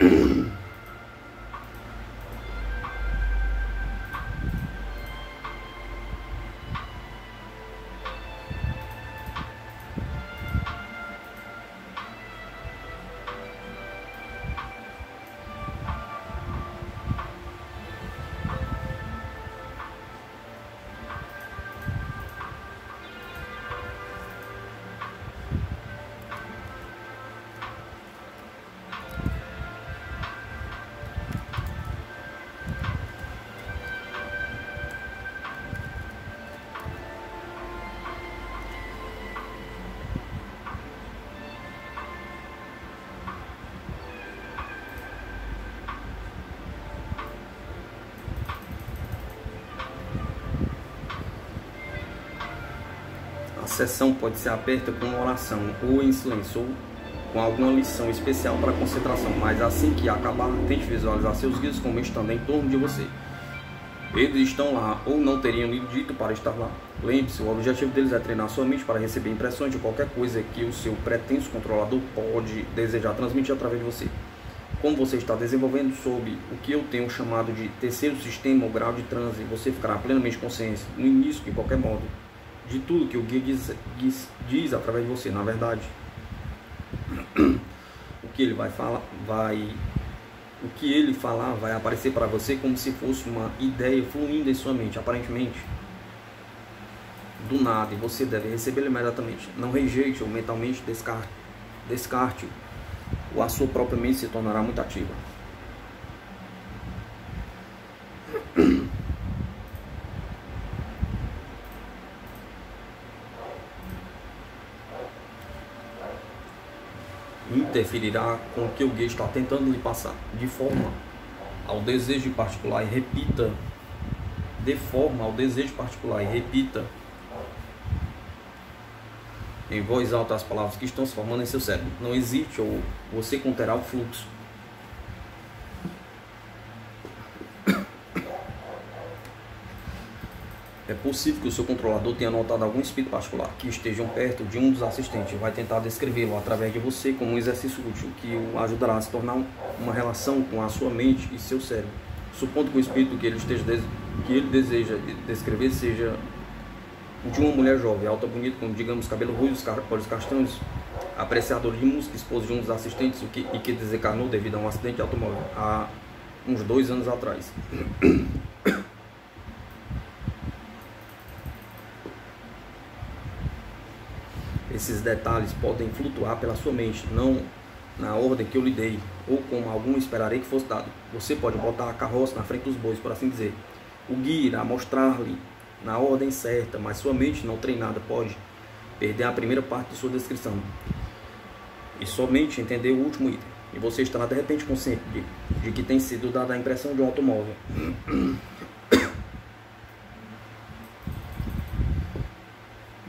mm <clears throat> sessão pode ser aberta com uma oração ou em silêncio ou com alguma lição especial para concentração, mas assim que acabar, tente visualizar seus guias como estando em torno de você. Eles estão lá ou não teriam lhe dito para estar lá. Lembre-se, o objetivo deles é treinar sua mente para receber impressões de qualquer coisa que o seu pretenso controlador pode desejar transmitir através de você. Como você está desenvolvendo sob o que eu tenho chamado de terceiro sistema ou grau de transe, você ficará plenamente consciente no início de qualquer modo de tudo que o guia diz, diz, diz através de você, na verdade. <clears throat> O que ele vai falar, vai o que ele falar vai aparecer para você como se fosse uma ideia fluindo em sua mente, aparentemente do nada, e você deve recebê-lo imediatamente. Não rejeite ou mentalmente descarte, descarte ou a sua própria mente se tornará muito ativa. Interferirá com o que o guia está tentando lhe passar, de forma ao desejo particular e repita, de forma ao desejo particular e repita em voz alta as palavras que estão se formando em seu cérebro. Não existe ou você conterá o fluxo. Possível que o seu controlador tenha notado algum espírito particular que estejam perto de um dos assistentes. Vai tentar descrevê-lo através de você como um exercício útil que o ajudará a se tornar uma relação com a sua mente e seu cérebro. Supondo que o espírito que ele, esteja, que ele deseja descrever seja de uma mulher jovem, alta, bonita, com, digamos, cabelo ruivo, olhos castanhos, apreciador de música, esposa de um dos assistentes que, e que desencarnou devido a um acidente de automóvel há uns dois anos atrás. Esses detalhes podem flutuar pela sua mente, não na ordem que eu lhe dei, ou como algum esperarei que fosse dado. Você pode botar a carroça na frente dos bois, por assim dizer. O guia irá mostrar-lhe na ordem certa, mas sua mente não treinada pode perder a primeira parte de sua descrição e somente entender o último item. E você estará de repente consciente de, de que tem sido dada a impressão de um automóvel.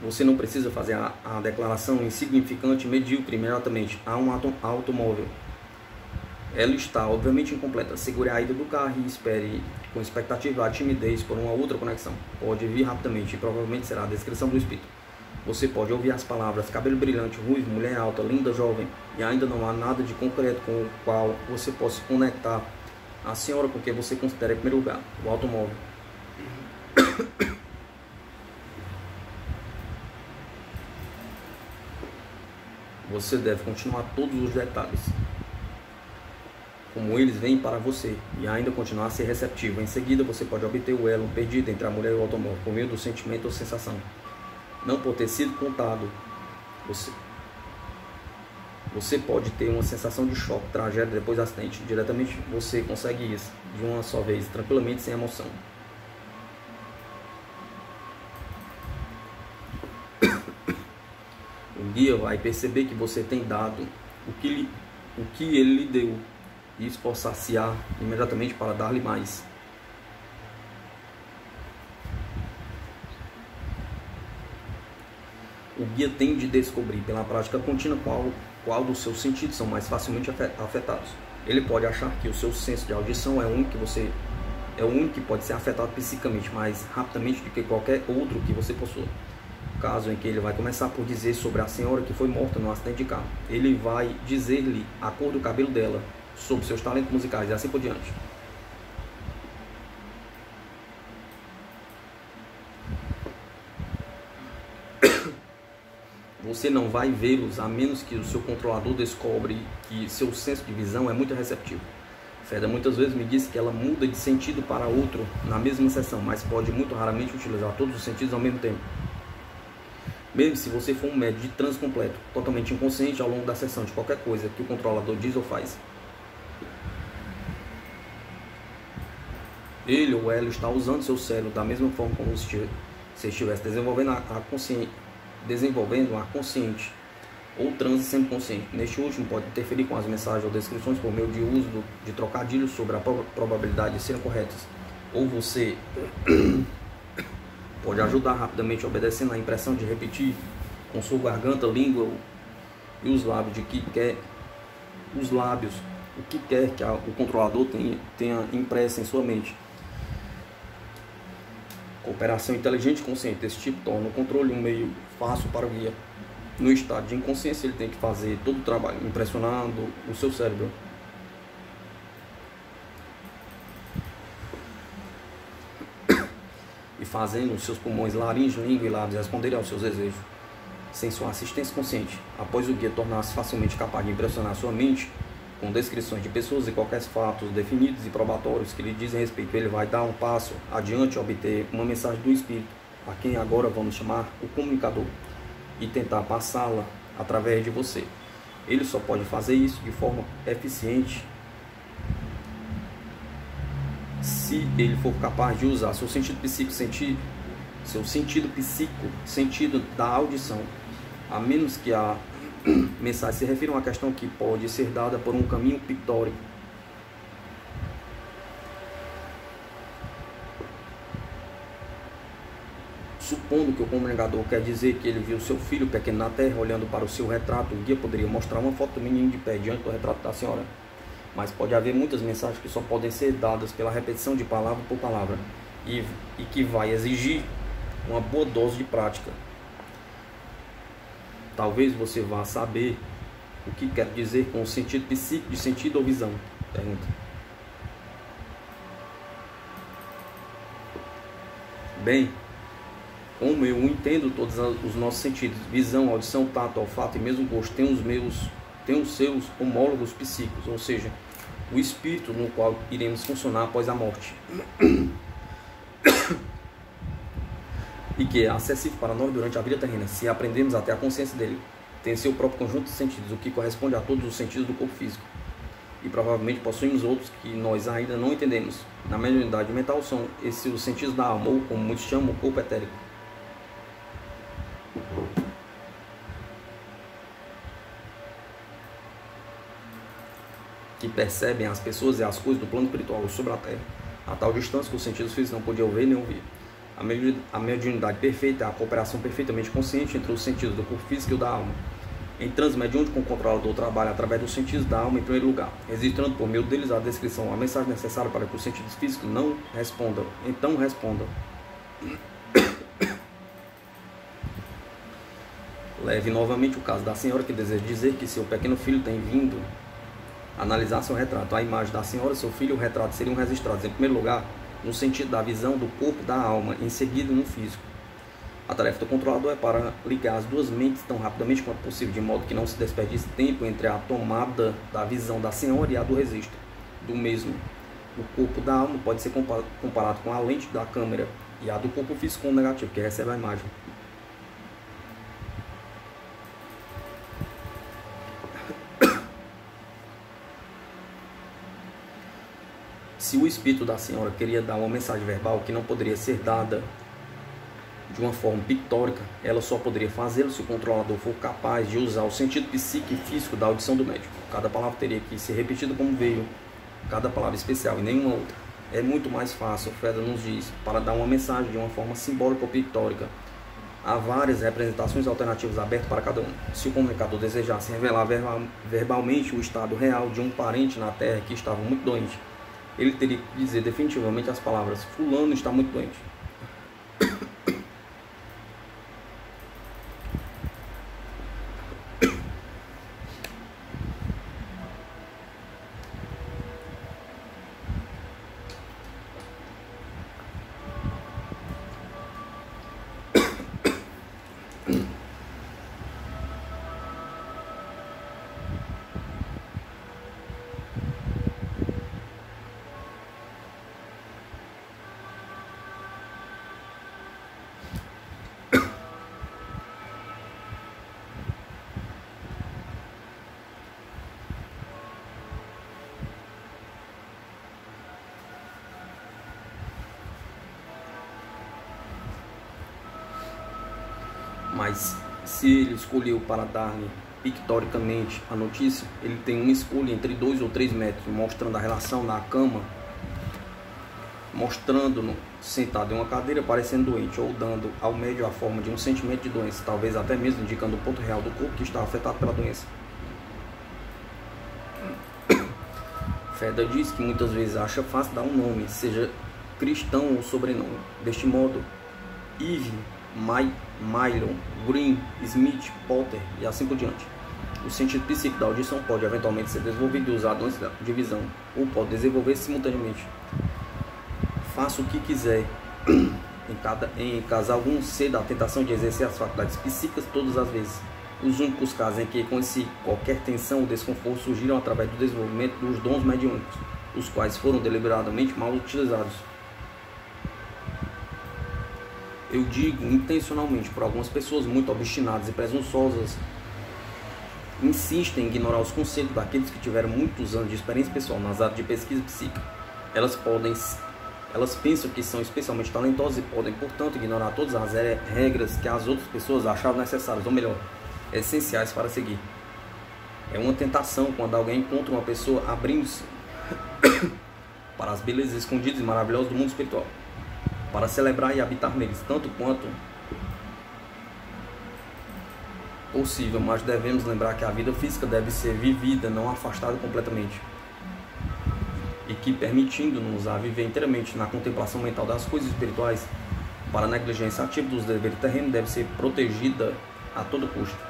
Você não precisa fazer a, a declaração insignificante medíocre imediatamente a um auto, automóvel. Ela está, obviamente, incompleta. Segure a ida do carro e espere com expectativa a timidez por uma outra conexão. Pode vir rapidamente e provavelmente será a descrição do espírito. Você pode ouvir as palavras cabelo brilhante, ruivo, mulher alta, linda, jovem, e ainda não há nada de concreto com o qual você possa conectar a senhora com quem você considera em primeiro lugar, o automóvel. Você deve continuar todos os detalhes, como eles vêm para você, e ainda continuar a ser receptivo. Em seguida, você pode obter o elo perdido entre a mulher e o automóvel, por meio do sentimento ou sensação. Não por ter sido contado, você, você pode ter uma sensação de choque, tragédia depois do acidente. Diretamente você consegue isso de uma só vez, tranquilamente, sem emoção. Guia vai perceber que você tem dado o que, lhe, o que ele lhe deu e esforçar-se-á imediatamente para dar-lhe mais. O guia tem de descobrir pela prática contínua qual, qual dos seus sentidos são mais facilmente afetados. Ele pode achar que o seu senso de audição é o único que você é o único que pode ser afetado psicamente mais rapidamente do que qualquer outro que você possua. Caso em que ele vai começar por dizer sobre a senhora que foi morta no acidente de carro. Ele vai dizer-lhe a cor do cabelo dela, sobre seus talentos musicais e assim por diante. <coughs> Você não vai vê-los a menos que o seu controlador descobre que seu senso de visão é muito receptivo. Feda muitas vezes me disse que ela muda de sentido para outro na mesma sessão, mas pode muito raramente utilizar todos os sentidos ao mesmo tempo. Mesmo se você for um médico de transe completo, totalmente inconsciente ao longo da sessão de qualquer coisa que o controlador diz ou faz. Ele ou ela está usando seu cérebro da mesma forma como se estivesse desenvolvendo a, consciência, desenvolvendo a consciente ou transe sempre consciente. Neste último, pode interferir com as mensagens ou descrições por meio de uso do, de trocadilhos sobre a probabilidade de serem corretas. Ou você pode ajudar rapidamente obedecendo a impressão de repetir com sua garganta, língua e os lábios de que quer os lábios o que quer que a, o controlador tenha, tenha impresso em sua mente. Cooperação inteligente e consciente desse tipo torna o controle um meio fácil para o guia. No estado de inconsciência, ele tem que fazer todo o trabalho, impressionando o seu cérebro. Fazendo os seus pulmões, laringe, língua e lábios responderem aos seus desejos. Sem sua assistência consciente, após o guia tornar-se facilmente capaz de impressionar sua mente, com descrições de pessoas e qualquer fatos definidos e probatórios que lhe dizem respeito. Ele vai dar um passo adiante e obter uma mensagem do Espírito, a quem agora vamos chamar o comunicador, e tentar passá-la através de você. Ele só pode fazer isso de forma eficiente se ele for capaz de usar seu sentido psíquico, sentido, seu sentido psíquico, sentido da audição, a menos que a <coughs> mensagem se refere a uma questão que pode ser dada por um caminho pictórico. Supondo que o comunicador quer dizer que ele viu seu filho pequeno na terra olhando para o seu retrato, o guia poderia mostrar uma foto do menino de pé diante do retrato da senhora. Mas pode haver muitas mensagens que só podem ser dadas pela repetição de palavra por palavra e, e que vai exigir uma boa dose de prática. Talvez você vá saber o que quer dizer com o sentido psíquico de sentido ou visão. Pergunta. Bem, como eu entendo todos os nossos sentidos, visão, audição, tato, olfato e mesmo gosto, tem os meus, tem os seus homólogos psíquicos, ou seja, o espírito no qual iremos funcionar após a morte. e que é acessível para nós durante a vida terrena, se aprendemos até a consciência dele. Tem seu próprio conjunto de sentidos, o que corresponde a todos os sentidos do corpo físico. E provavelmente possuímos outros que nós ainda não entendemos. Na mediunidade mental são esses os sentidos da alma, ou como muitos chamam, o corpo etérico. Que percebem as pessoas e as coisas do plano espiritual sobre a terra, a tal distância que os sentidos físicos não podiam ver nem ouvir. A mediunidade perfeita é a cooperação perfeitamente consciente entre os sentidos do corpo físico e o da alma. Em transe mediúnico, o controlador trabalha através dos sentidos da alma em primeiro lugar, registrando por meio deles a descrição, a mensagem necessária para que os sentidos físicos não respondam. Então respondam. <coughs> Leve novamente o caso da senhora que deseja dizer que seu pequeno filho tem vindo analisar seu retrato. A imagem da senhora, seu filho o retrato seriam registrados em primeiro lugar no sentido da visão do corpo da alma, em seguida no físico. A tarefa do controlador é para ligar as duas mentes tão rapidamente quanto possível, de modo que não se desperdice tempo entre a tomada da visão da senhora e a do registro. Do mesmo, o corpo da alma pode ser comparado com a lente da câmera e a do corpo físico com o negativo, que recebe a imagem. Se o espírito da senhora queria dar uma mensagem verbal que não poderia ser dada de uma forma pictórica, ela só poderia fazê-lo se o controlador for capaz de usar o sentido psíquico e físico da audição do médico. Cada palavra teria que ser repetida como veio, cada palavra especial e nenhuma outra. É muito mais fácil, Feda nos diz, para dar uma mensagem de uma forma simbólica ou pictórica. Há várias representações alternativas abertas para cada um. Se o comunicador desejasse revelar verbalmente o estado real de um parente na Terra que estava muito doente, ele teria que dizer definitivamente as palavras: Fulano está muito doente. Mas se ele escolheu para dar-lhe pictoricamente a notícia, ele tem uma escolha entre dois ou três metros, mostrando a relação na cama, mostrando-no sentado em uma cadeira parecendo doente, ou dando ao médio a forma de um sentimento de doença, talvez até mesmo indicando o ponto real do corpo que está afetado pela doença. <coughs> Feda diz que muitas vezes acha fácil dar um nome, seja cristão ou sobrenome. Deste modo, Eve Mai, Mylon, Green, Smith, Potter e assim por diante. O sentido psíquico da audição pode eventualmente ser desenvolvido e usado antes da divisão, ou pode desenvolver-se simultaneamente. Faça o que quiser. Em, cada, em caso algum, ceda a tentação de exercer as faculdades psíquicas todas as vezes. Os únicos casos em que esse qualquer tensão ou desconforto surgiram através do desenvolvimento dos dons mediúnicos, os quais foram deliberadamente mal utilizados eu digo intencionalmente por algumas pessoas muito obstinadas e presunçosas insistem em ignorar os conselhos daqueles que tiveram muitos anos de experiência pessoal nas áreas de pesquisa psíquica. Elas podem elas pensam que são especialmente talentosas e podem, portanto, ignorar todas as regras que as outras pessoas achavam necessárias, ou melhor, essenciais para seguir. É uma tentação quando alguém encontra uma pessoa abrindo-se <coughs> para as belezas escondidas e maravilhosas do mundo espiritual para celebrar e habitar neles, tanto quanto possível, mas devemos lembrar que a vida física deve ser vivida, não afastada completamente. E que permitindo-nos a viver inteiramente na contemplação mental das coisas espirituais, para a negligência ativa dos deveres terrenos deve ser protegida a todo custo.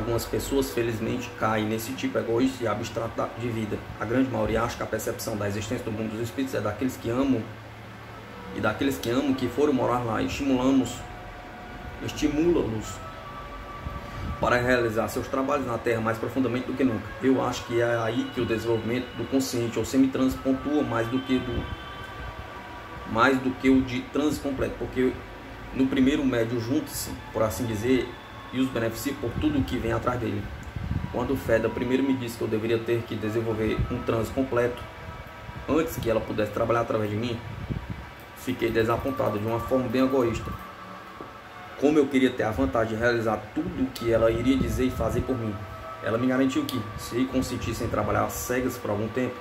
Algumas pessoas, felizmente, caem nesse tipo egoísta e abstrato de vida. A grande maioria acha que a percepção da existência do mundo dos espíritos é daqueles que amam e daqueles que amam que foram morar lá. Estimulamos, estimula-los para realizar seus trabalhos na Terra mais profundamente do que nunca. Eu acho que é aí que o desenvolvimento do consciente ou semitrans pontua mais do que do mais do que o de transe completo, porque no primeiro médio junta-se, por assim dizer, e os beneficia por tudo o que vem atrás dele. Quando Feda primeiro me disse que eu deveria ter que desenvolver um transe completo antes que ela pudesse trabalhar através de mim, fiquei desapontado de uma forma bem egoísta. Como eu queria ter a vantagem de realizar tudo o que ela iria dizer e fazer por mim. Ela me garantiu que, se consentisse em trabalhar cegas por algum tempo,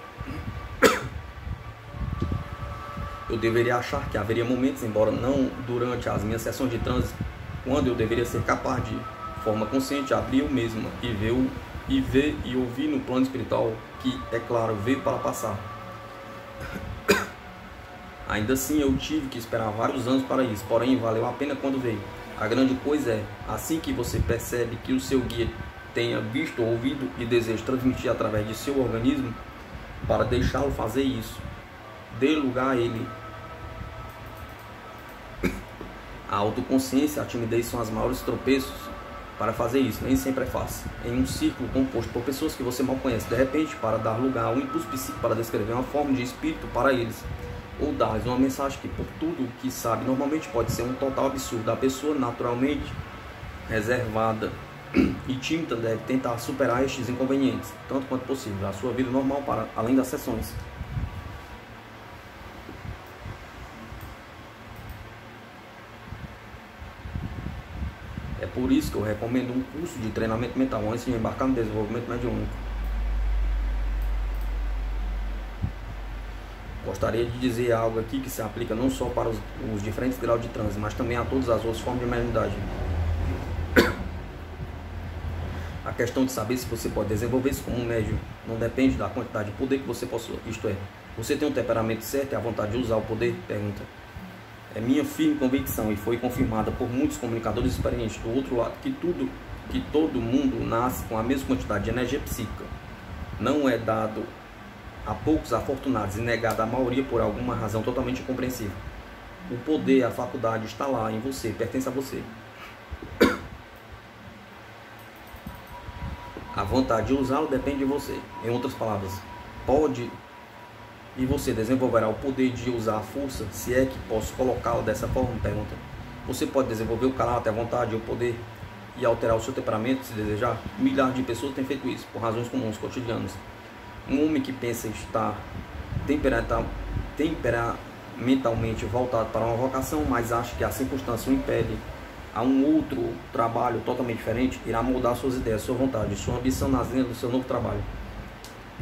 eu deveria achar que haveria momentos, embora não durante as minhas sessões de transe, quando eu deveria ser capaz de forma consciente abrir eu mesmo e ver, o, e ver e ouvir no plano espiritual que, é claro, veio para passar. <coughs> Ainda assim, eu tive que esperar vários anos para isso, porém valeu a pena quando veio. A grande coisa é, assim que você percebe que o seu guia tenha visto, ouvido e deseja transmitir através de seu organismo, para deixá-lo fazer isso, dê lugar a ele. A autoconsciência a timidez são as maiores tropeços para fazer isso. Nem sempre é fácil. Em um círculo composto por pessoas que você mal conhece, de repente, para dar lugar a um impulso psíquico para descrever uma forma de espírito para eles, ou dar-lhes uma mensagem que, por tudo o que sabe, normalmente pode ser um total absurdo. A pessoa naturalmente reservada e tímida deve tentar superar estes inconvenientes, tanto quanto possível, a sua vida normal para além das sessões. É por isso que eu recomendo um curso de treinamento mental antes de embarcar no desenvolvimento mediúnico. Gostaria de dizer algo aqui que se aplica não só para os, os diferentes graus de transe, mas também a todas as outras formas de mediunidade. A questão de saber se você pode desenvolver isso como um médium não depende da quantidade de poder que você possui. Isto é, você tem um temperamento certo e a vontade de usar o poder? Pergunta. É minha firme convicção e foi confirmada por muitos comunicadores experientes do outro lado que tudo, que todo mundo nasce com a mesma quantidade de energia psíquica. Não é dado a poucos afortunados e negada à maioria por alguma razão totalmente incompreensível. O poder, a faculdade está lá em você, pertence a você. A vontade de usá-lo depende de você. Em outras palavras, pode e você desenvolverá o poder de usar a força, se é que posso colocá-lo dessa forma? Pergunta. Você pode desenvolver o caráter, a vontade, o poder e alterar o seu temperamento se desejar? Milhares de pessoas têm feito isso por razões comuns, cotidianas. Um homem que pensa estar temperamentalmente voltado para uma vocação, mas acha que a circunstância o impede a um outro trabalho totalmente diferente, irá mudar suas ideias, sua vontade, sua ambição nas linhas do seu novo trabalho.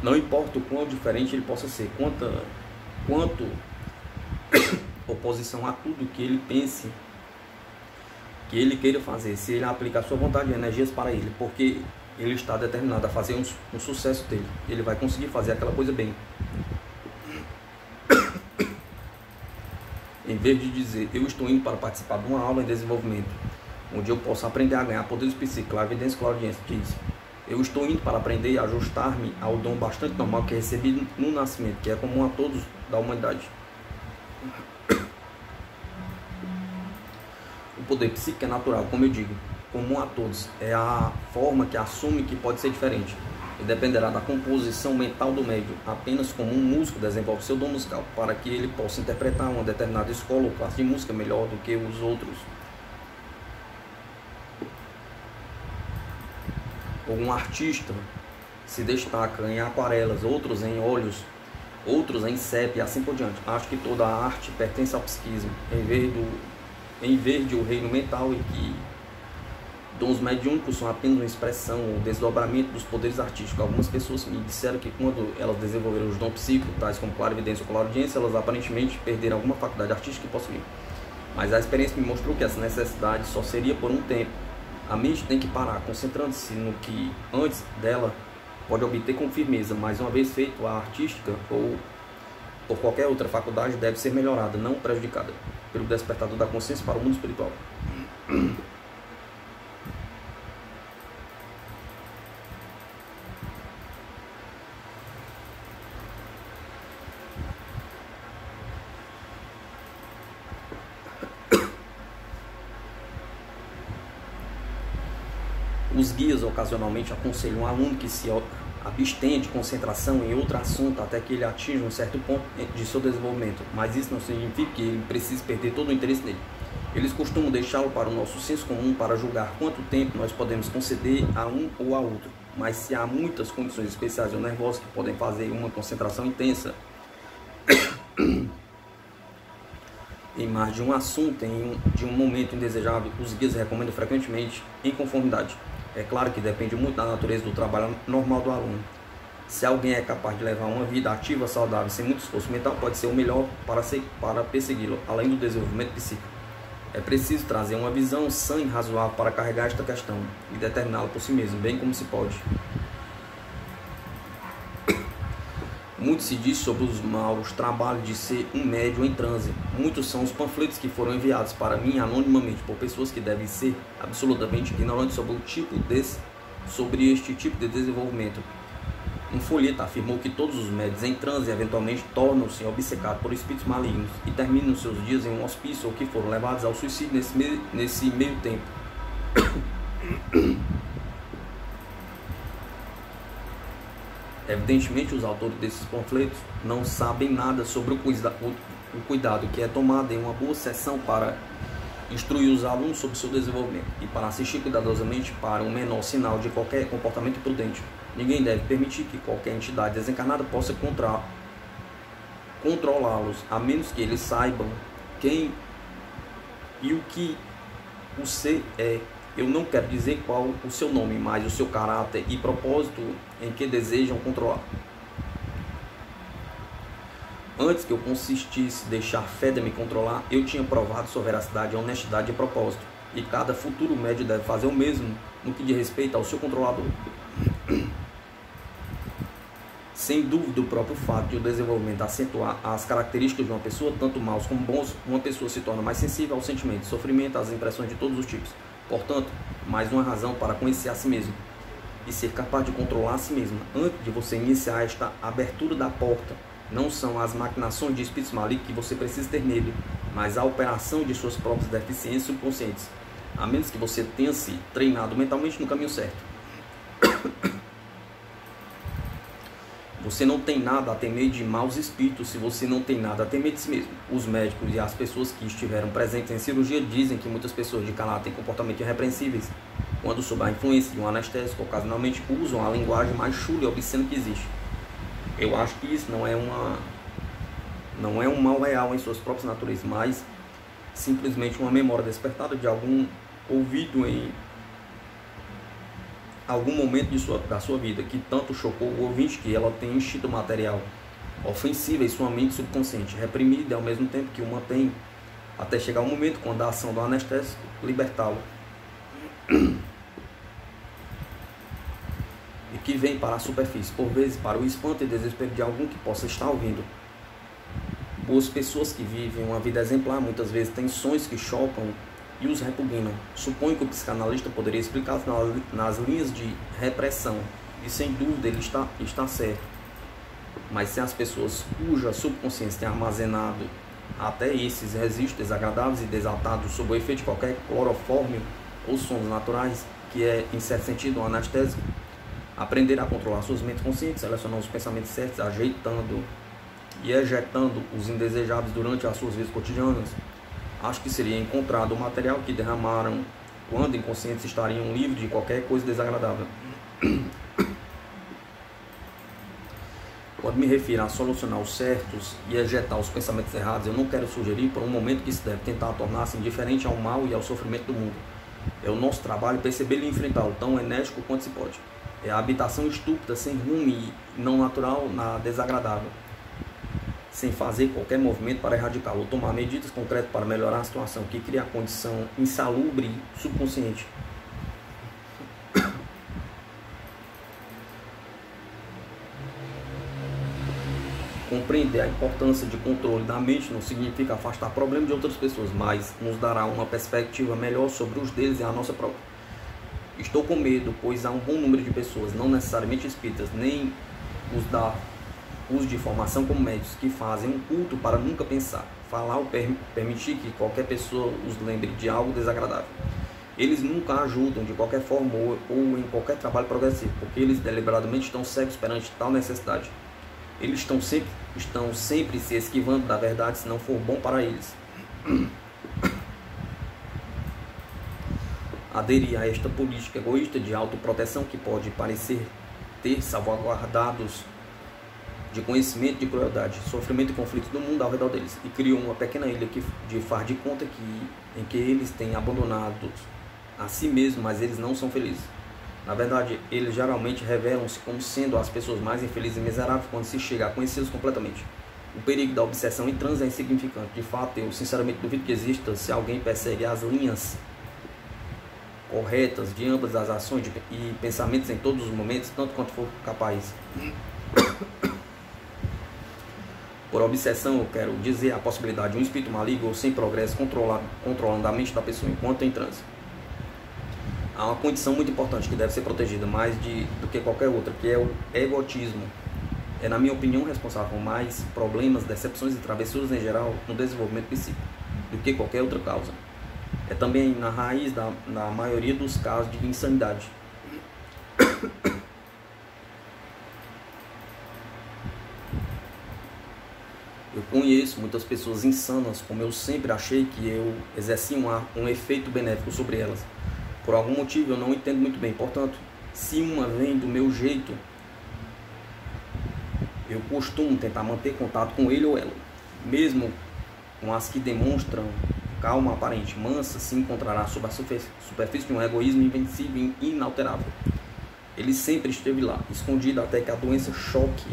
Não importa o quão diferente ele possa ser, quanto, <coughs> oposição a tudo que ele pense que ele queira fazer, se ele aplicar sua vontade e energias para ele, porque ele está determinado a fazer um, um sucesso dele. Ele vai conseguir fazer aquela coisa bem. <coughs> em vez de dizer, eu estou indo para participar de uma aula em desenvolvimento, onde eu posso aprender a ganhar poderes psíquicos, a evidência claudiense diz, eu estou indo para aprender a ajustar-me ao dom bastante normal que recebi no nascimento, que é comum a todos da humanidade. O poder psíquico é natural, como eu digo, comum a todos. É a forma que assume que pode ser diferente. E dependerá da composição mental do médium. Apenas como um músico desenvolve seu dom musical para que ele possa interpretar uma determinada escola ou classe de música melhor do que os outros. Ou um artista se destaca em aquarelas, outros em óleos, outros em sépia e assim por diante. Acho que toda a arte pertence ao psiquismo, em vez, do, em vez de o reino mental e que Dons mediúnicos são apenas uma expressão, um desdobramento dos poderes artísticos. Algumas pessoas me disseram que quando elas desenvolveram os dons psíquicos, tais como clarividência ou clariaudiência, elas aparentemente perderam alguma faculdade artística que possuíam. Mas a experiência me mostrou que essa necessidade só seria por um tempo. A mente tem que parar, concentrando-se no que antes dela pode obter com firmeza, mas uma vez feito a artística ou por qualquer outra faculdade deve ser melhorada, não prejudicada, pelo despertador da consciência para o mundo espiritual. Os guias ocasionalmente aconselham um aluno que se abstenha de concentração em outro assunto até que ele atinja um certo ponto de seu desenvolvimento, mas isso não significa que ele precise perder todo o interesse nele. Eles costumam deixá-lo para o nosso senso comum para julgar quanto tempo nós podemos conceder a um ou a outro, mas se há muitas condições especiais ou nervosas que podem fazer uma concentração intensa <clears throat> em mais de um assunto em um, de um momento indesejável, os guias recomendam frequentemente em conformidade é claro que depende muito da natureza do trabalho normal do aluno. Se alguém é capaz de levar uma vida ativa, saudável, sem muito esforço mental, pode ser o melhor para, para persegui-lo, além do desenvolvimento psíquico. É preciso trazer uma visão sã e razoável para carregar esta questão e determiná-la por si mesmo, bem como se pode. Muito se diz sobre os maus trabalhos de ser um médium em transe. Muitos são os panfletos que foram enviados para mim anonimamente por pessoas que devem ser absolutamente ignorantes sobre o tipo desse, sobre este tipo de desenvolvimento. Um folheto afirmou que todos os médios em transe eventualmente tornam-se obcecados por espíritos malignos e terminam seus dias em um hospício ou que foram levados ao suicídio nesse, nesse meio tempo. Evidentemente, os autores desses panfletos não sabem nada sobre o, cuida o cuidado que é tomado em uma boa sessão para instruir os alunos sobre seu desenvolvimento e para assistir cuidadosamente para um menor sinal de qualquer comportamento imprudente. Ninguém deve permitir que qualquer entidade desencarnada possa controlá-los, a menos que eles saibam quem e o que o ser é eu não quero dizer qual o seu nome, mas o seu caráter e propósito em que desejam controlar. Antes que eu consistisse deixar de me controlar, eu tinha provado sua veracidade, honestidade e propósito. E cada futuro médio deve fazer o mesmo no que diz respeito ao seu controlador. <clears throat> Sem dúvida, o próprio fato de o desenvolvimento acentuar as características de uma pessoa, tanto maus como bons, uma pessoa se torna mais sensível aos sentimentos, sofrimento, às impressões de todos os tipos. Portanto, mais uma razão para conhecer a si mesmo e ser capaz de controlar a si mesmo antes de você iniciar esta abertura da porta. Não são as maquinações de espíritos malignos que você precisa ter nele, mas a operação de suas próprias deficiências subconscientes, a menos que você tenha se treinado mentalmente no caminho certo. Você não tem nada a temer de maus espíritos se você não tem nada a temer de si mesmo. Os médicos e as pessoas que estiveram presentes em cirurgia dizem que muitas pessoas de caráter têm comportamentos irrepreensíveis quando sob a influência de um anestésico, ocasionalmente usam a linguagem mais chula e obscena que existe. Eu acho que isso não é uma não é um mal real em suas próprias naturezas, mas simplesmente uma memória despertada de algum ouvido em algum momento de sua, da sua vida que tanto chocou o ouvinte que ela tem instinto material ofensiva em sua mente subconsciente, reprimida ao mesmo tempo que o mantém até chegar o momento quando a ação do anestésico libertá-lo. E que vem para a superfície, por vezes para o espanto e desespero de algum que possa estar ouvindo. Boas pessoas que vivem uma vida exemplar muitas vezes têm sonhos que chocam e os repugnam. Suponho que o psicanalista poderia explicar nas linhas de repressão, e sem dúvida ele está, está certo. Mas se as pessoas cuja subconsciência tem armazenado até esses registros desagradáveis e desatados sob o efeito de qualquer clorofórmio ou sons naturais, que é, em certo sentido, um anestésico, aprender a controlar suas mentes conscientes, selecionar os pensamentos certos, ajeitando e ejetando os indesejáveis durante as suas vidas cotidianas, acho que seria encontrado o material que derramaram quando inconscientes estariam livres de qualquer coisa desagradável. Quando me refiro a solucionar os certos e ejetar os pensamentos errados, eu não quero sugerir por um momento que se deve tentar tornar-se indiferente ao mal e ao sofrimento do mundo. É o nosso trabalho perceber e enfrentá-lo tão enérgico quanto se pode. É a habitação estúpida, sem rumo e não natural na desagradável sem fazer qualquer movimento para erradicá-lo, tomar medidas concretas para melhorar a situação, que cria a condição insalubre subconsciente. Compreender a importância de controle da mente não significa afastar problemas de outras pessoas, mas nos dará uma perspectiva melhor sobre os deles e a nossa própria. Estou com medo, pois há um bom número de pessoas, não necessariamente espíritas, nem os da uso de informação como médios que fazem um culto para nunca pensar, falar ou per permitir que qualquer pessoa os lembre de algo desagradável. Eles nunca ajudam de qualquer forma ou, ou em qualquer trabalho progressivo, porque eles deliberadamente estão cegos perante tal necessidade. Eles estão sempre, estão sempre se esquivando da verdade se não for bom para eles. <clears throat> Aderir a esta política egoísta de autoproteção que pode parecer ter salvaguardados de conhecimento de crueldade, sofrimento e conflito do mundo ao redor deles e criou uma pequena ilha que, de faz de conta que, em que eles têm abandonado a si mesmos, mas eles não são felizes. Na verdade, eles geralmente revelam-se como sendo as pessoas mais infelizes e miseráveis quando se chega a conhecê-los completamente. O perigo da obsessão em transe é insignificante. De fato, eu sinceramente duvido que exista se alguém persegue as linhas corretas de ambas as ações e pensamentos em todos os momentos, tanto quanto for capaz. Por obsessão, eu quero dizer a possibilidade de um espírito maligno ou sem progresso controlando a mente da pessoa enquanto em transe. Há uma condição muito importante que deve ser protegida mais de, do que qualquer outra, que é o egotismo. É, na minha opinião, responsável por mais problemas, decepções e travessuras em geral no desenvolvimento psíquico do que qualquer outra causa. É também na raiz da na maioria dos casos de insanidade. <coughs> Eu conheço muitas pessoas insanas, como eu sempre achei que eu exercia um, um efeito benéfico sobre elas. Por algum motivo eu não entendo muito bem. Portanto, se uma vem do meu jeito, eu costumo tentar manter contato com ele ou ela. Mesmo com as que demonstram calma aparente, mansa, se encontrará sob a superfície de um egoísmo invencível e inalterável. Ele sempre esteve lá, escondido até que a doença choque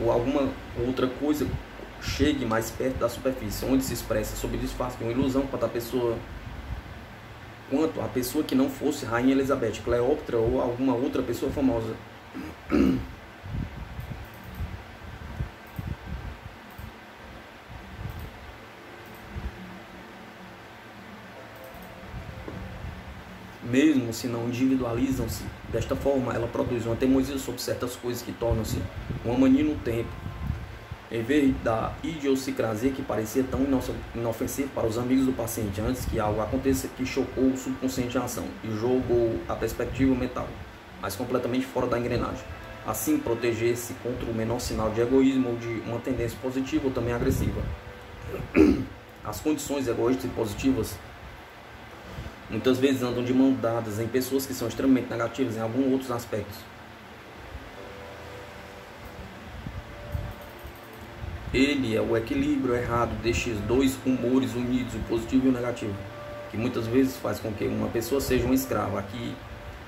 ou alguma outra coisa chegue mais perto da superfície, onde se expressa sob disfarce de uma ilusão quanto a pessoa quanto a pessoa que não fosse Rainha Elizabeth, Cleópatra ou alguma outra pessoa famosa. Mesmo se não individualizam-se desta forma, ela produz uma teimosia sobre certas coisas que tornam-se uma mania no tempo. Em vez da idiosincrasia que parecia tão inofensiva para os amigos do paciente antes que algo aconteça que chocou o subconsciente em ação e jogou a perspectiva mental, mas completamente fora da engrenagem. Assim, proteger-se contra o menor sinal de egoísmo ou de uma tendência positiva ou também agressiva. <clears throat> As condições egoístas e positivas muitas vezes andam de mão dadas em pessoas que são extremamente negativas em alguns outros aspectos. Ele é o equilíbrio errado destes dois humores unidos, o positivo e o negativo, que muitas vezes faz com que uma pessoa seja um escravo. Aqui,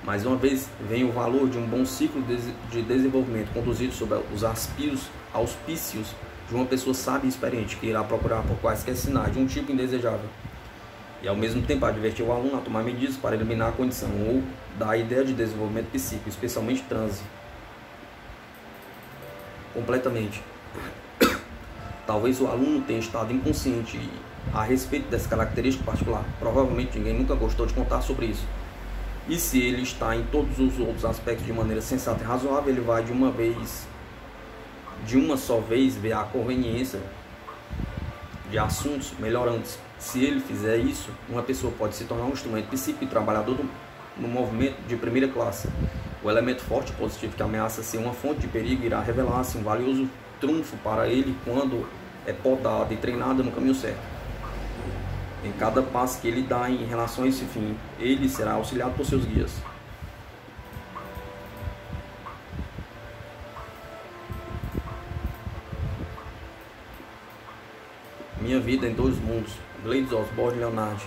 mais uma vez, vem o valor de um bom ciclo de desenvolvimento conduzido sob os auspícios, auspícios de uma pessoa sábia e experiente que irá procurar por quaisquer sinais de um tipo indesejável e ao mesmo tempo advertir o aluno a tomar medidas para eliminar a condição ou da ideia de desenvolvimento psíquico, especialmente transe. Completamente. <coughs> Talvez o aluno tenha estado inconsciente a respeito dessa característica particular. Provavelmente ninguém nunca gostou de contar sobre isso. E se ele está em todos os outros aspectos de maneira sensata e razoável, ele vai de uma vez, de uma só vez, ver a conveniência de assuntos melhorantes se ele fizer isso, uma pessoa pode se tornar um instrumento psíquico e trabalhador do, no movimento de primeira classe. O elemento forte e positivo que ameaça ser uma fonte de perigo irá revelar-se um valioso trunfo para ele quando é podado e treinado no caminho certo. Em cada passo que ele dá em relação a esse fim, ele será auxiliado por seus guias. Minha vida em dois mundos. Gleides Osborne Leonardo.